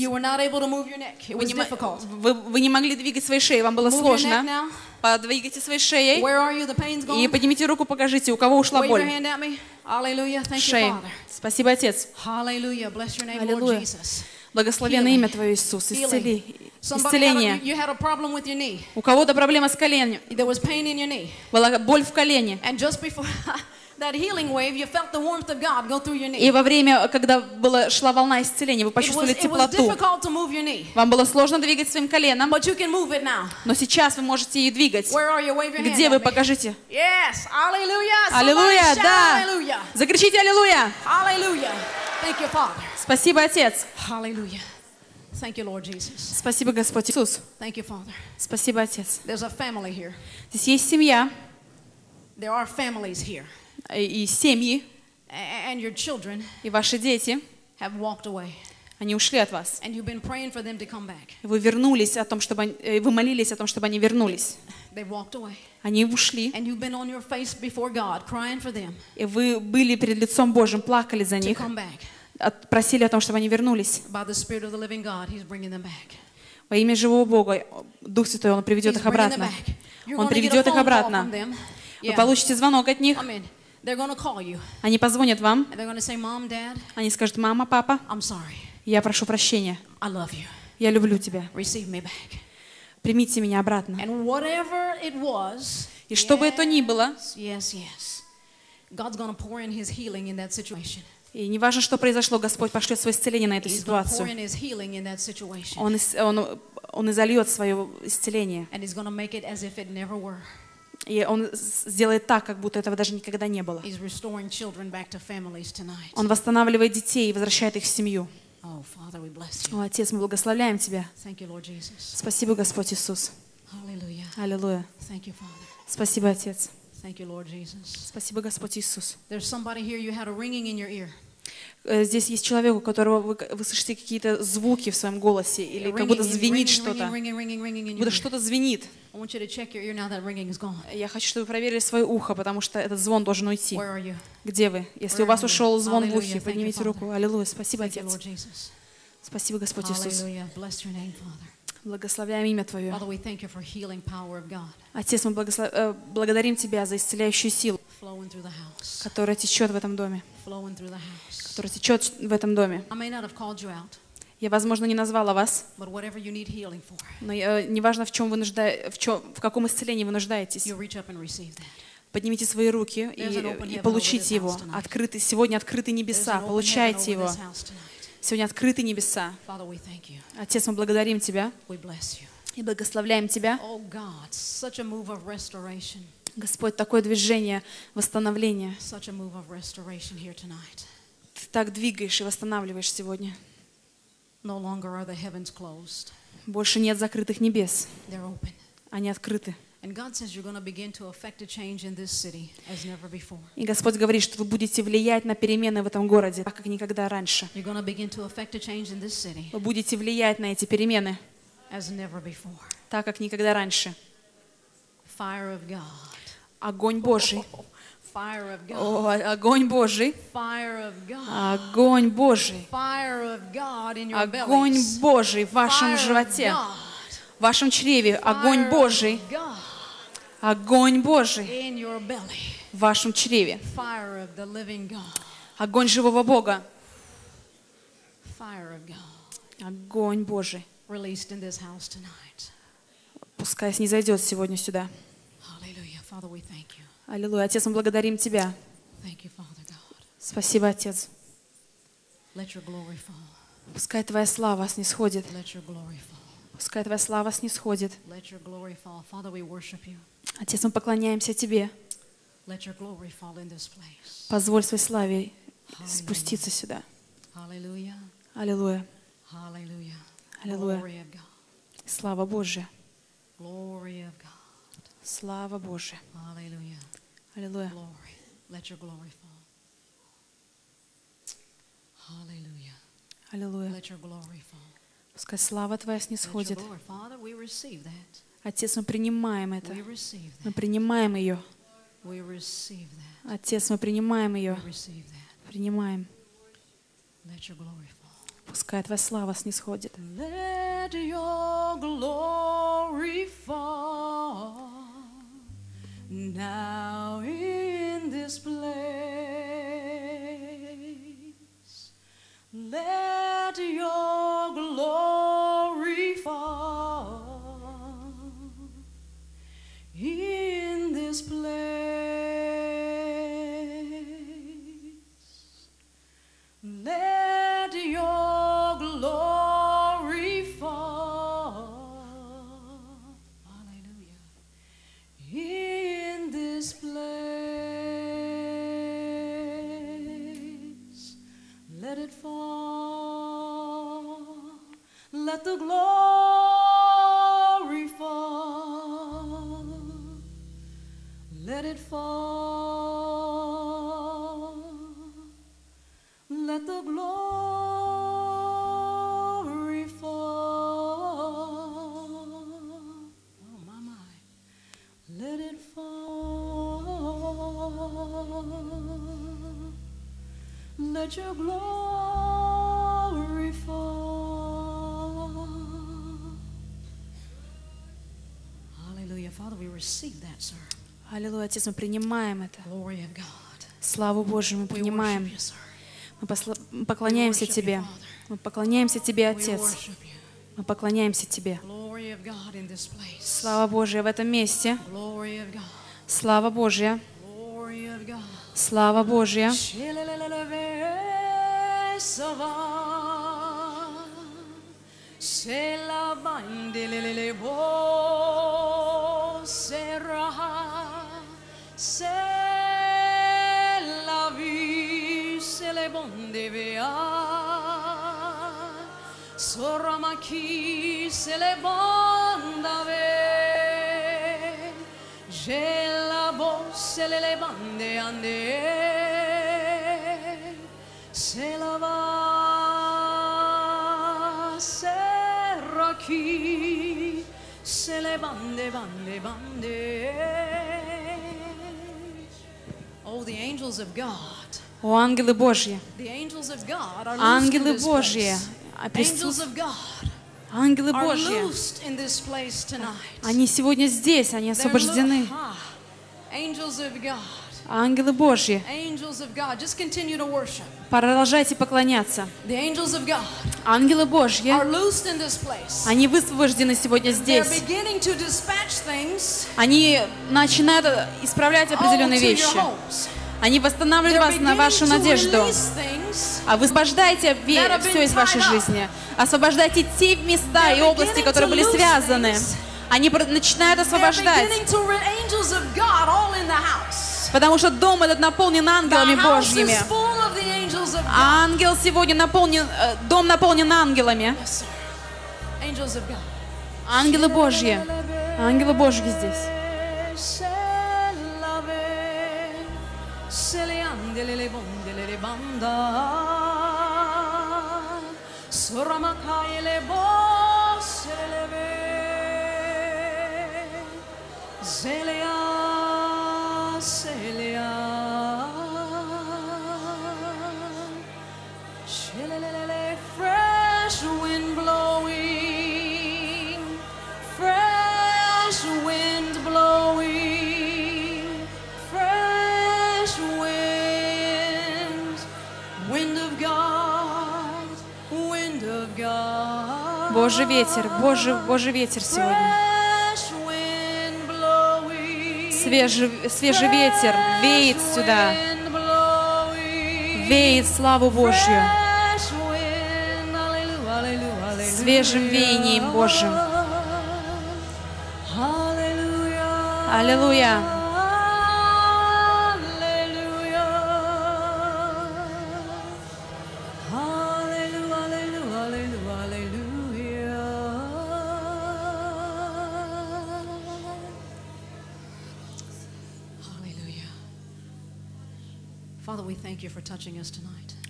Вы не, могли двигать своей шеей, вам было сложно. Подвигайте своей шеей и поднимите руку, покажите, у кого ушла боль. Father. Спасибо, Отец. Аллилуйя. Jesus. Благословенно Healing. имя Твое, Иисус. Исцели. Исцеление. У кого-то проблема с knee. Была боль в колене. И во время, когда была, шла волна исцеления, вы почувствовали теплоту. Вам было сложно двигать своим коленом, but you can move it now. но сейчас вы можете ее двигать. Где вы? Покажите. Аллилуйя, да. Закричите «Аллилуйя». Hallelujah. Thank you, Father. Спасибо, Отец. Hallelujah. Thank you, Lord Jesus. Спасибо, Господь Иисус. Thank you, Father. Спасибо, Отец. There's a family here. Здесь есть семья There are families here. Э, и семьи, And your children и ваши дети, have walked away. они ушли от вас. And you've been praying for them to come back. Вы вернулись о том, чтобы они- э, вы молились о том, чтобы они вернулись. They walked away. Они ушли, And you've been on your face before God, crying for them и вы были перед лицом Божьим, плакали за to них, come back. просили о том, чтобы они вернулись. By the Spirit of the living God, He's bringing them back. Во имя живого Бога, Дух Святой, Он приведет He's их обратно. Он to приведет их обратно. Вы Yeah. получите звонок от них. I Они позвонят вам, say, они скажут, мама, папа, я прошу прощения, я люблю тебя, примите меня обратно. Was, И что бы это ни было, yes, yes, God's to pour in His healing in that situation. и не важно, что произошло, Господь пошлет свое исцеление на эту ситуацию. Он, он, он изольет свое исцеление. И он сделает так, как будто этого даже никогда не было. Он восстанавливает детей и возвращает их в семью. Oh. О, Отец, мы благословляем Тебя. Спасибо, Господь Иисус. Аллилуйя. Спасибо, Отец. Спасибо, Господь Иисус. Э, Здесь есть человек, у которого вы, вы слышите какие-то звуки в своем голосе, или как будто звенит что-то. Будто что-то звенит. Я хочу, чтобы вы проверили свое ухо, потому что этот звон должен уйти. Где вы? Если у вас ушел звон в ухе, поднимите руку. Аллилуйя. Спасибо, Отец. Спасибо, Господь Иисус. Благословляем имя Твое. Отец, мы благослов- э, благодарим Тебя за исцеляющую силу, которая течет в этом доме, которая tечет в этом доме. Я, возможно, не назвала вас, но я- неважно, в чем вы нужда... в, чем... в каком исцелении вы нуждаетесь. Поднимите свои руки и, и получите его. Открыты, сегодня открыты небеса, получайте его. Сегодня открыты небеса. Отец, мы благодарим Тебя и благословляем Тебя. Господь, такое движение восстановления. Ты так двигаешь и восстанавливаешь сегодня. Больше нет закрытых небес. Они открыты. И Господь говорит, что вы будете влиять на перемены в этом городе, так как никогда раньше. Вы будете влиять на эти перемены, так как никогда раньше. Огонь Божий. О, огонь Божий. Огонь Божий. Огонь. Божий в вашем животе, в вашем чреве. Огонь Божий. Огонь Божий в вашем чреве. Огонь живого Бога. Огонь Божий. Пускай снизойдет сегодня сюда. Hallelujah. Father, we thank you. Аллилуйя. Отец, мы благодарим Тебя. Thank you, Father God. Спасибо, Отец. Пускай Твоя слава снисходит. Пускай Твоя слава снисходит. Отец, мы поклоняемся Тебе. Позволь своей славе спуститься сюда. Аллилуйя. Аллилуйя. Слава Божья. Слава Божья. Аллилуйя. Glory. Let your glory fall. Hallelujah. Аллилуйя. Let your glory fall. Пускай слава Твоя снисходит. Father, we receive that. Отец, мы принимаем это. We receive Мы принимаем ее. We receive that. Отец, мы принимаем ее. We receive that. Принимаем. Let your glory fall. Пускай Твоя слава снисходит. Let your glory fall now Let the glory fall. Let it fall. Let the glory fall. Oh, my, my. Let it fall. Let your glory receive that, sir. Аллилуйя, Отец, мы принимаем это. Glory of God. Славу Божию мы We принимаем. worship you, sir. Мы посла- поклоняемся worship you, Тебе. Father. Мы поклоняемся Тебе, We Отец. worship you. Мы поклоняемся Тебе. Glory of God in this place. Слава Божья в этом месте. Glory of God. Слава Божья. Glory of God. Слава Божья. soramaki se le bonda ve je la bo se le le bande ande se la va serra chi se le bande bande bande oh the angels of God О, ангелы Божьи. the angels of God are loosed in Ангелы this Божьи. place. Ангелы Божьи. Они сегодня здесь, они освобождены. Ангелы Божьи. Продолжайте поклоняться. Ангелы Божьи. Они высвобождены сегодня здесь. Они начинают исправлять all определенные вещи. Они восстанавливают вас на вашу надежду. А высвобождайте все из вашей жизни. Освобождайте те места и области, которые были связаны. Они начинают освобождать. Потому что дом этот наполнен ангелами Божьими. Ангел сегодня наполнен, э, дом наполнен ангелами. Ангелы Божьи. Ангелы Божьи здесь. banda Sura makai le bosse leve Zelea, Божий ветер, Божий, Божий ветер сегодня. Свежий, свежий ветер веет сюда, веет славу Божью. Свежим веянием Божьим. Аллилуйя.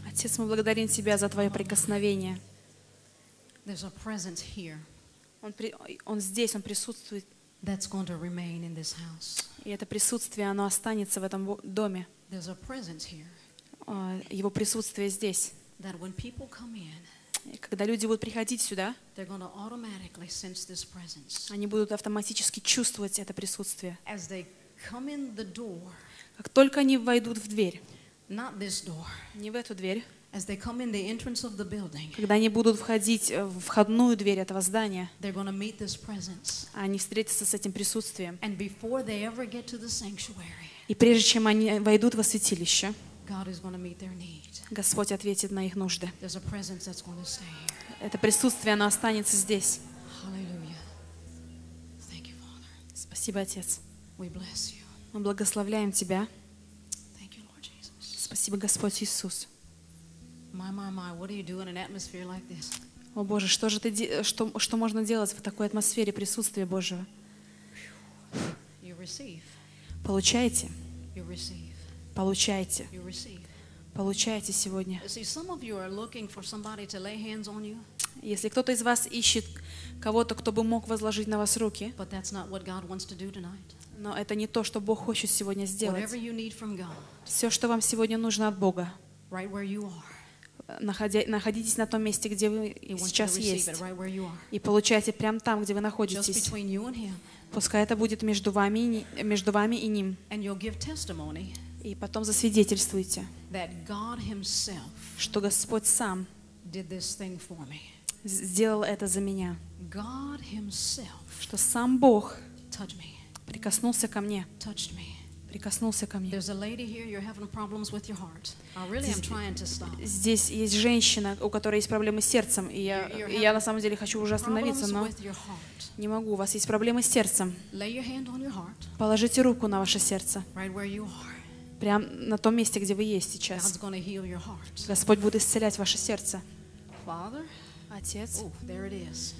Отец, мы благодарим Тебя за Твое прикосновение. There's a presence here Он, при- он здесь, Он присутствует. that's going to remain in this house. И это присутствие, оно останется в этом доме. There's a presence here А, Его присутствие здесь. И когда люди будут приходить сюда, они будут автоматически чувствовать это присутствие. Как только они войдут в дверь, not this door, не в эту дверь, as they come in the entrance of the building, когда они будут входить э, в входную дверь этого здания, they're going to meet this presence. они встретятся с этим присутствием. And before they ever get to the sanctuary, И прежде чем они войдут во святилище, God is going to meet their need. Господь ответит на их нужды. There's a presence that's going to stay here. Это присутствие, оно останется здесь. Hallelujah. Thank you, Father. Спасибо, Отец. We bless you. Мы благословляем Тебя. Thank you, Lord Jesus. Спасибо, Господь Иисус. My, my, my, what do you do in an atmosphere like this? О Боже, что же ты, что, что можно делать в такой атмосфере присутствия Божьего? You receive, Получайте, you receive, получайте, you receive. получайте сегодня. See, some of you are looking for somebody to lay hands on you, Если кто-то из вас ищет кого-то, кто бы мог возложить на вас руки, but that's not what God wants to do tonight. но это не то, что Бог хочет сегодня сделать. Whatever you need from God, Все, что вам сегодня нужно от Бога, right where you are, находя- находитесь на том месте, где вы He сейчас есть, it right where you are. и получайте прямо там, где вы Just находитесь. between you and Him. Пускай это будет между вами, между вами и ним. And you'll give testimony И И потом засвидетельствуйте, that God Himself что Господь сам did this thing for me. Сделал это за меня. Что сам Бог прикоснулся ко мне, прикоснулся ко мне. Здесь есть женщина, у которой есть проблемы с сердцем, и я, и я на самом деле хочу уже остановиться, но не могу. У вас есть проблемы с сердцем. Положите руку на ваше сердце, прямо на том месте, где вы есть сейчас. Господь будет исцелять ваше сердце. Отец, oh, there it is.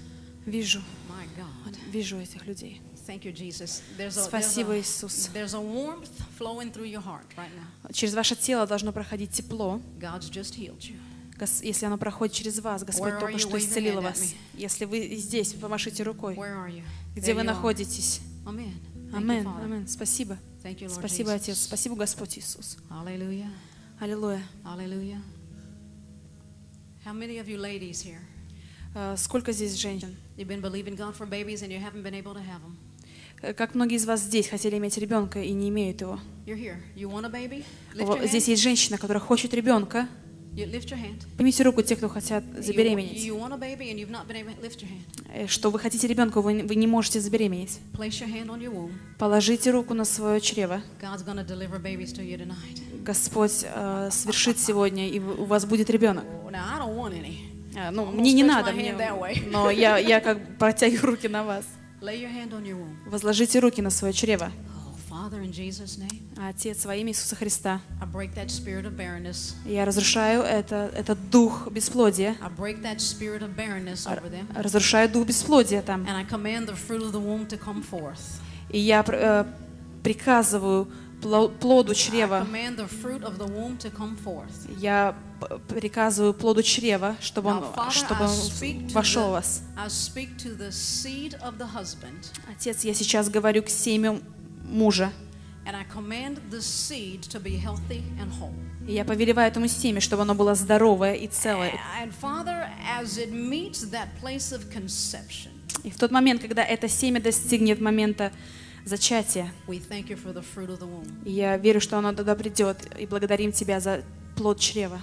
вижу, My God. вижу этих людей. Thank you, Jesus. There's a, there's Спасибо, Иисус. there's a warmth flowing through your heart right now. Через ваше тело должно проходить тепло. God's just healed you. Гос- Если оно проходит через вас, Господь только что исцелил вас. Если вы здесь, помашите рукой. Где вы находитесь? Амин, амин. Спасибо. Спасибо. Отец. Спасибо, Господь Иисус. Hallelujah. Аллилуйя. Hallelujah. How many of you ladies here, Э, Сколько здесь женщин? Э, Как многие из вас здесь хотели иметь ребенка и не имеют его? Здесь есть женщина, которая хочет ребенка. Поднимите руку те, кто хотят забеременеть. Э, Что вы хотите ребенка, вы вы не можете забеременеть. Положите руку на свое чрево. Господь э, свершит сегодня, и у вас будет ребенок. Oh. А, ну, мне не надо, мне, но я, я как бы протягиваю руки на вас. Возложите руки на свое чрево. Oh, Отец, во имя Иисуса Христа, я разрушаю это, этот дух бесплодия, разрушаю дух бесплодия там. И я э, приказываю плоду чрева, я приказываю плоду чрева, чтобы он, чтобы он вошел в вас. Отец, я сейчас говорю к семьям мужа. И я повелеваю этому семя, чтобы оно было здоровое и целое. И в тот момент, когда это семя достигнет момента зачатия, и я верю, что оно тогда придет, и благодарим Тебя за плод чрева.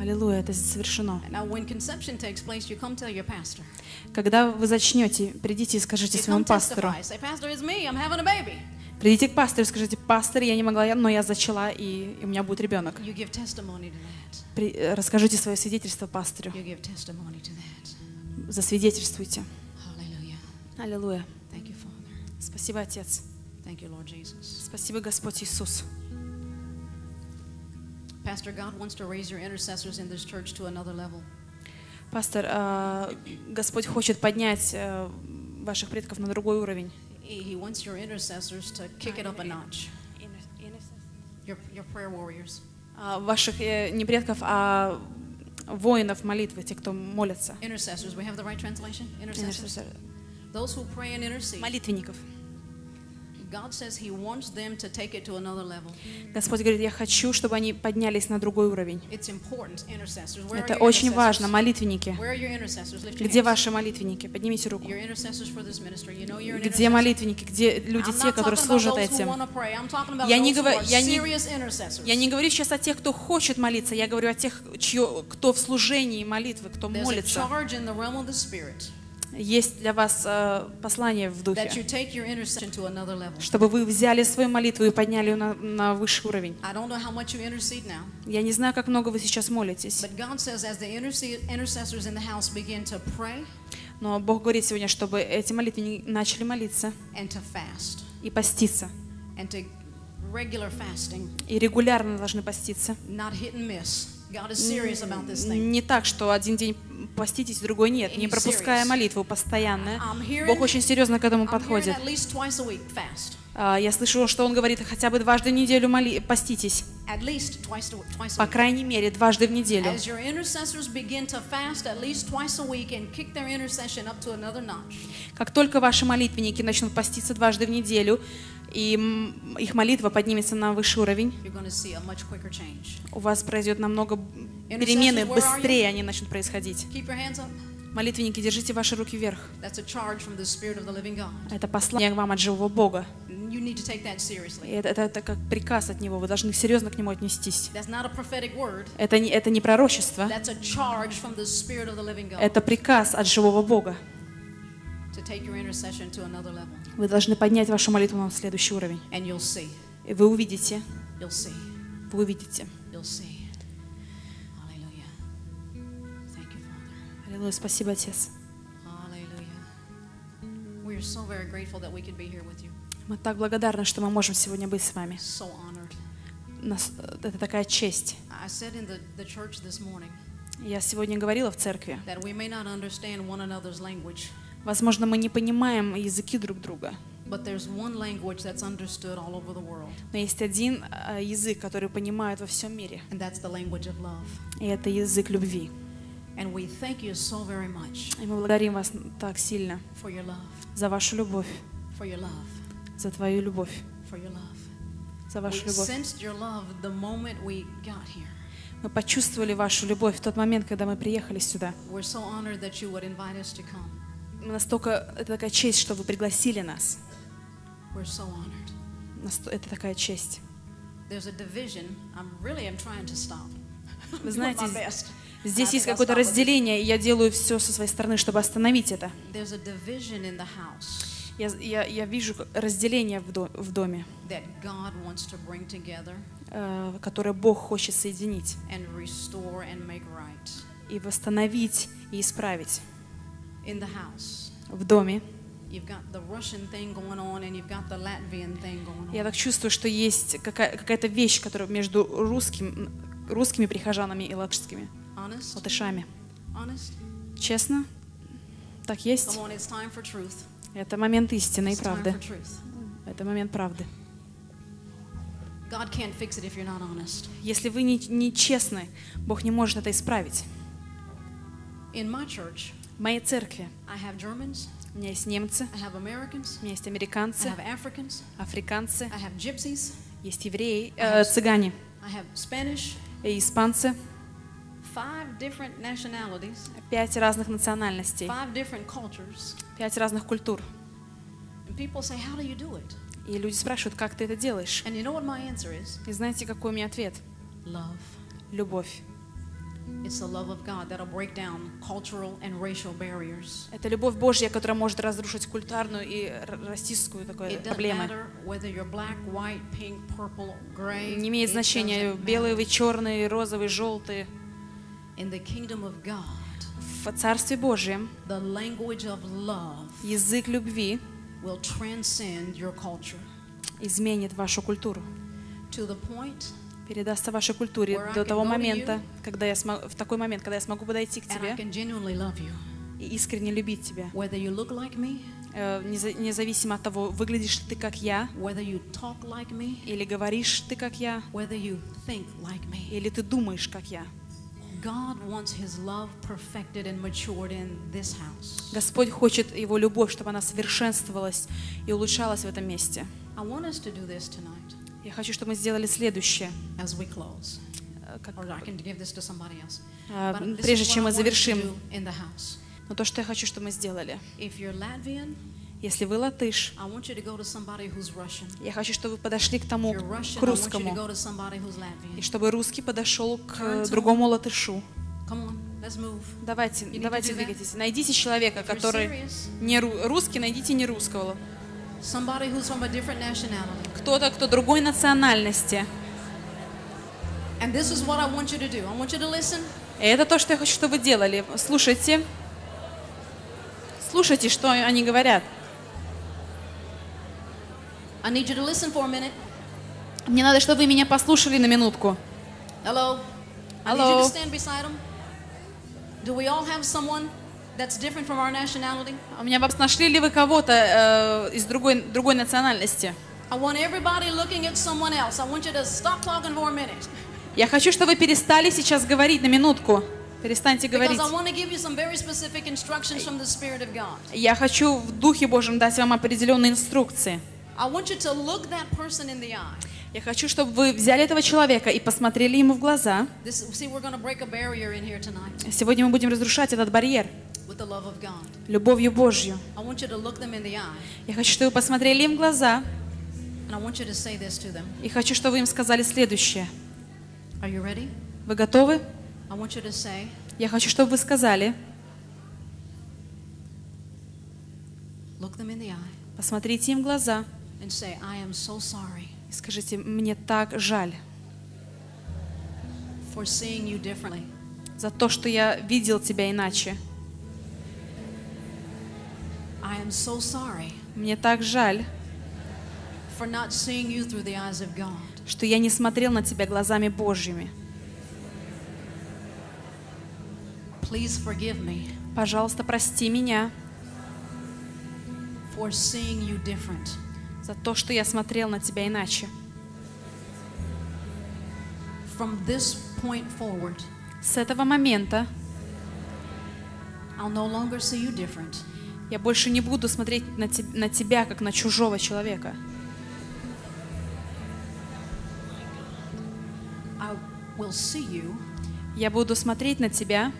Аллилуйя, это совершено. Когда вы зачнете, придите и скажите своему пастору. Придите к пастору и скажите, пастор, я не могла, но я зачала, и у меня будет ребенок. При- э, расскажите свое свидетельство пастору. Засвидетельствуйте. Аллилуйя. Спасибо, Отец. Thank you, Lord Jesus. Спасибо, Господь Иисус. Pastor, God wants to raise your intercessors in this church to another level. Пастор, а, Господь хочет поднять э, ваших предков на другой уровень. He wants your intercessors to kick it up a notch. Your, your prayer warriors. А, Ваших э, не предков, а воинов молитвы, те, кто молятся. Intercessors. We have the right translation? Intercessors. Those who pray and intercede. Молитвенников. Господь говорит, я хочу, чтобы они поднялись на другой уровень. Это очень важно, молитвенники. Где ваши молитвенники? Поднимите руку. Где молитвенники? Где люди те, которые служат этим? Я не говорю- я не-. Я не говорю сейчас о тех, кто хочет молиться, я говорю о тех, чье, кто в служении молитвы, кто молится. Есть для вас э, послание в духе, чтобы вы взяли свою молитву и подняли ее на, на высший уровень. Я не знаю, как много вы сейчас молитесь, но Бог говорит сегодня, чтобы эти молитвы начали молиться и поститься. И регулярно должны поститься. Не так, что один день поститесь, другой нет. Не пропуская молитву постоянно. Бог очень серьезно к этому подходит. А, Я слышу, что Он говорит, хотя бы дважды в неделю моли... поститесь. По крайней мере, дважды в неделю. Как только ваши молитвенники начнут поститься дважды в неделю, и их молитва поднимется на высший уровень, у вас произойдет намного перемены, быстрее они начнут происходить. Молитвенники, держите ваши руки вверх. Это послание к вам от живого Бога. Это, это, это как приказ от Него. Вы должны серьезно к Нему отнестись. Это не, это не пророчество. Это приказ от живого Бога. Вы должны поднять вашу молитву на следующий уровень. And you'll see. И вы увидите, You'll see. вы увидите. Аллилуйя, спасибо, Отец. Мы так благодарны, что мы можем сегодня быть с вами. Нас- это такая честь. Я сегодня говорила в церкви. We Возможно, мы не понимаем языки друг друга. but there's one language that's understood all over the world, Но есть один э, язык, который понимают во всем мире. and that's the language of love. И это язык любви. And we thank you so very much И мы благодарим вас так сильно for your love, за вашу любовь, for your love, за твою любовь, for your love. за We вашу любовь. sensed your love the moment we got here. Мы почувствовали вашу любовь в тот момент, когда мы приехали сюда. We're so honored that you would invite us to come. Настолько, это такая честь, что вы пригласили нас. We're so honored. Это такая честь. There's a division. I'm really am trying to stop. Вы знаете, здесь есть какое-то разделение, и я делаю все со своей стороны, чтобы остановить это. There's a division in the house Я, я, я вижу разделение в, до- в доме, э, которое Бог хочет соединить and and right. и восстановить и исправить In the house, в доме. Я так чувствую, что есть какая- какая-то вещь, которая между русским, русскими прихожанами и латышскими, Honest? латышами. Honest? Честно? Так есть? Come on, it's time for truth. Это момент истины и It's time правды. for truth. Это момент правды. God can't fix it if you're not honest. Если вы не, не честны, Бог не может это исправить. In my church, В моей церкви у меня есть немцы, у меня есть американцы, африканцы, есть евреи, э, цыгане и испанцы. Пять разных национальностей, пять разных культур. И люди спрашивают, как ты это делаешь? И знаете, какой у меня ответ? Любовь. Это любовь Божья, которая может разрушить культурную и расистскую такую gray. Не имеет значения, белые вы, черные, розовые, желтые. В Царстве Божьем язык любви will transcend your culture изменит вашу культуру. to the point, Передастся вашей культуре до того момента, когда я смогу, в такой момент, когда я смогу подойти к тебе и искренне любить тебя. Э, неза- Независимо от того, выглядишь ты как я, или говоришь ты как я, или ты думаешь как я. Господь хочет Его любовь, чтобы она совершенствовалась и улучшалась в этом месте. Я хочу, чтобы мы сделали следующее. as we close. Э, как- Or I can give this to somebody else. А, But this прежде чем мы завершим, do in the house. но то, что я хочу, чтобы мы сделали. If you're Latvian, Если вы латыш, я хочу, чтобы вы подошли к тому, к русскому, и чтобы русский подошел к другому латышу. Давайте, давайте двигайтесь. Найдите человека, который не ру- русский, найдите не русского. Somebody who's from a different nationality. Кто-то, кто другой национальности. And this is what I want you to do. I want you to listen. И это то, что я хочу, чтобы вы делали. Слушайте. Слушайте, что они говорят. I need you to listen for a minute. Мне надо, чтобы вы меня послушали на минутку. Hello. I need you Hello. to stand beside them. Do we all have someone that's different from our nationality? У меня вопрос, нашли ли вы кого-то э, из другой, другой национальности? I want everybody looking at someone else. I want you to stop talking for a minute. Я хочу, чтобы вы перестали сейчас говорить на минутку. Перестаньте говорить. Я хочу в Духе Божьем дать вам определенные инструкции. Я хочу, чтобы вы взяли этого человека и посмотрели ему в глаза. Сегодня мы будем разрушать этот барьер. Любовью Божью. Я хочу, чтобы вы посмотрели им в глаза, и хочу, чтобы вы им сказали следующее. Вы готовы? Я хочу, чтобы вы сказали, look them in the eye, посмотрите им в глаза and say, I am so sorry и скажите, мне так жаль for seeing you differently. за то, что я видел тебя иначе. I am so sorry Мне так жаль, for not seeing you through the eyes of God. что я не смотрел на тебя глазами Божьими. Please forgive me Пожалуйста, прости меня for seeing you different. за то, что я смотрел на тебя иначе. From this point forward, С этого момента I'll no longer see you different. Я больше не буду смотреть на, те- на тебя, как на чужого человека. I will see you Я буду смотреть на тебя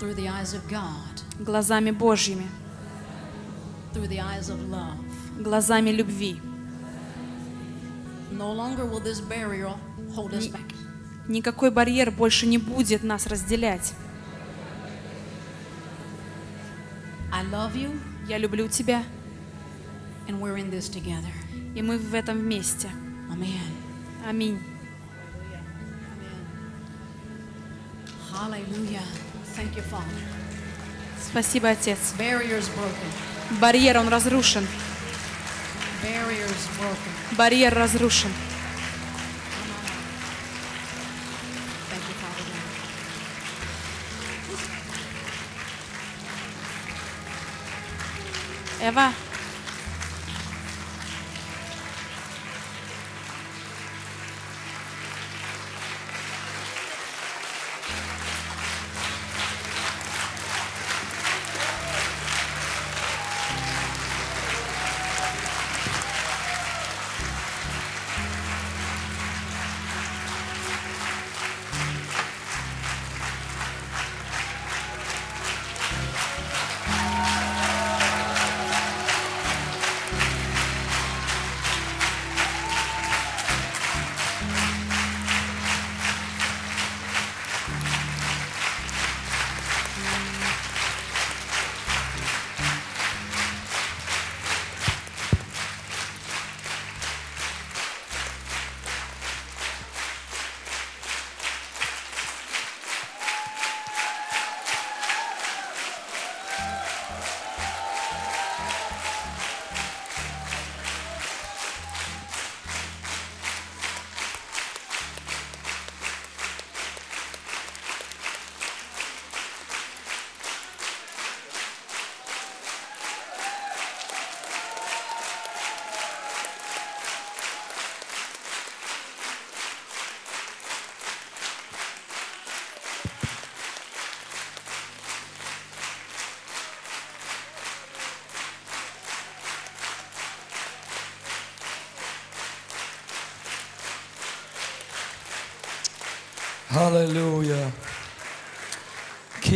through the eyes of God, глазами Божьими, through the eyes of love. глазами любви. No longer will this barrier hold us back. Никакой барьер больше не будет нас разделять. I love you, Я люблю тебя, and we're in this together. и мы в этом вместе. Amen. Аминь. Hallelujah. Thank you, Father. Спасибо, Отец. Barriers broken. Барьер, он разрушен. Barriers broken. Барьер разрушен. ever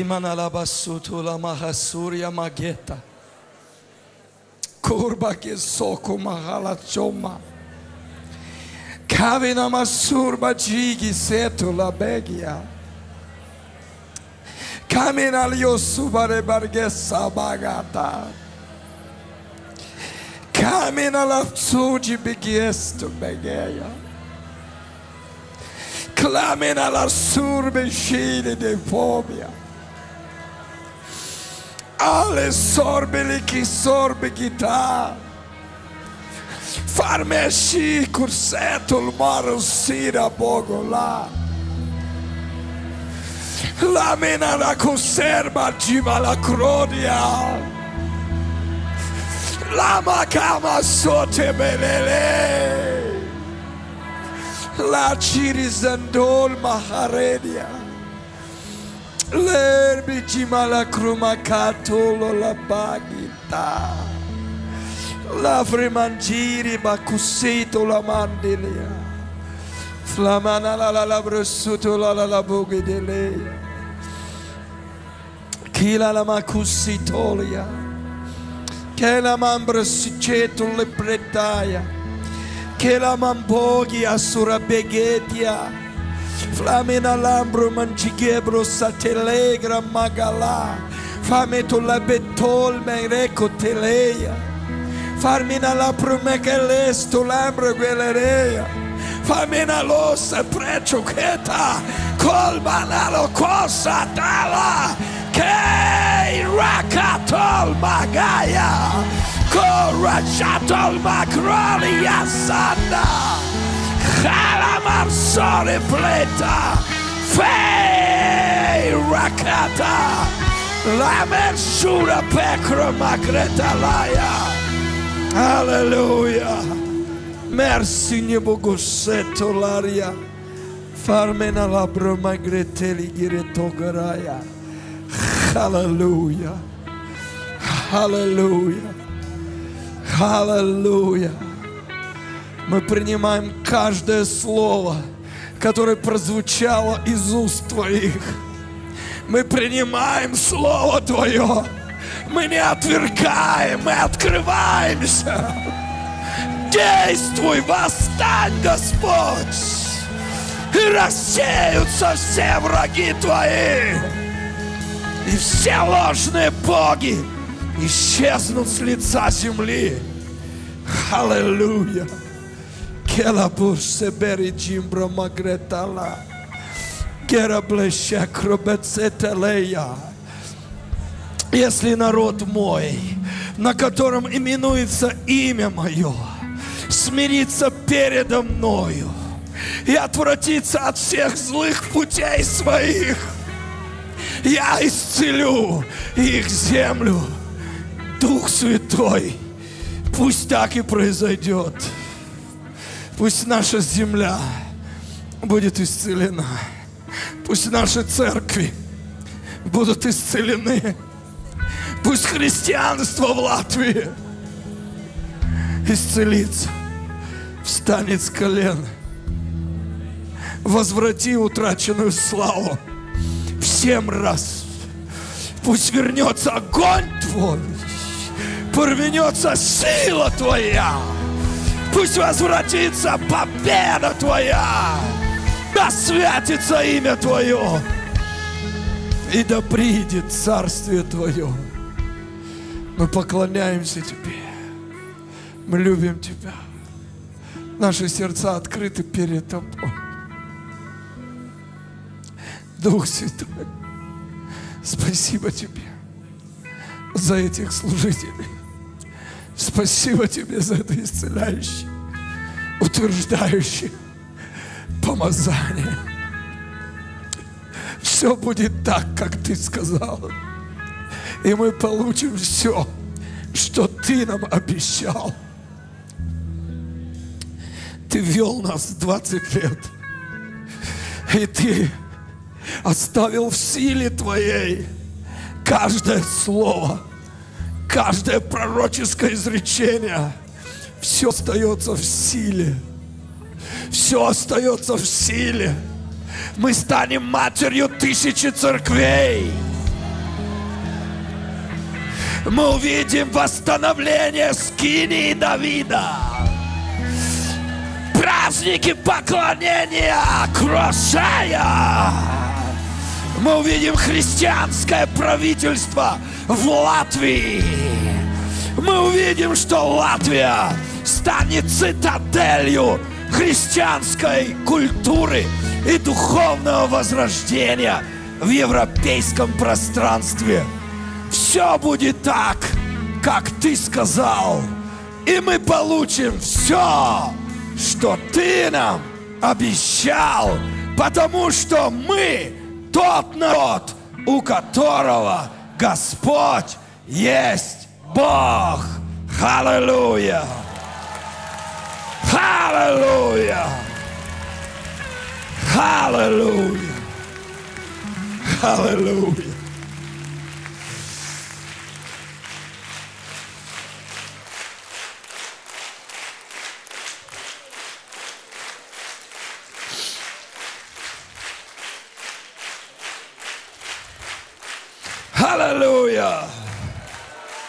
Imanalabasutula Mahasuria mageta, curba que soco mahalachoma. Kavina masurba digi setula begia. Kamina liosubare bargesa bagata. Kamina lafsudi bigiesto begeia. Clamina la surbe de fobia. ale sorbeliki sorbegita. Farmeshi kursetul marusira bogola. Lamina la conserva giva la crodia. Lama kama sote belele. La cirizandol maharedia. l'erbicima la crumacatolo la paghita. la fremangiri ma cussito la mandilia. flamana la la la brussuto la la la lei. chi la la ma cussitolia, che la mambra siceto le predaia, che la mamboghi assura beghetia. Flamina lambro mangigebro satelegra magala. Fame tu la betol me reco teleia. Farmina la prumecheles tu lambro guelereia. Famina losa precio cheta. Colmana lo cosa tala. Che rakatol magaya. Corachatol macrolia sanda. Kalamazori pleta, fei rakata, lamensura pekra makreta laya. Hallelujah. Merci ne bogosetto laria. Farmena labro magreteli giretogaraya. Hallelujah. Hallelujah. Hallelujah. Мы принимаем каждое слово, которое прозвучало из уст Твоих. Мы принимаем Слово Твое. Мы не отвергаем, мы открываемся. Действуй, восстань, Господь. И рассеются все враги Твои. И все ложные боги исчезнут с лица земли. Аллилуйя. Келабур себери джимбра магретала. Кераблеша кробецетелея. Если народ мой, на котором именуется имя мое, смирится передо мною и отвратится от всех злых путей своих, я исцелю их землю. Дух Святой, пусть так и произойдет. Пусть наша земля будет исцелена. Пусть наши церкви будут исцелены. Пусть христианство в Латвии исцелится, встанет с колен. Возврати утраченную славу в семь раз. Пусть вернется огонь Твой, порвенется сила Твоя. Пусть возвратится победа Твоя. Да святится имя Твое. И да придет Царствие Твое. Мы поклоняемся Тебе. Мы любим Тебя. Наши сердца открыты перед Тобой. Дух Святой, спасибо Тебе за этих служителей. Спасибо Тебе за это исцеляющее, утверждающее помазание. Все будет так, как Ты сказал. И мы получим все, что Ты нам обещал. Ты вел нас 20 лет. И Ты оставил в силе Твоей каждое слово, каждое пророческое изречение. Все остается в силе. Все остается в силе. Мы станем матерью тысячи церквей. Мы увидим восстановление скинии Давида. Праздники поклонения Крошая. Мы увидим христианское правительство в Латвии. Мы увидим, что Латвия станет цитаделью христианской культуры и духовного возрождения в европейском пространстве. Все будет так, как ты сказал. И мы получим все, что ты нам обещал, потому что мы тот народ, у которого Господь есть Бог. Аллилуйя! Аллилуйя! Аллилуйя! Аллилуйя! Аллилуйя!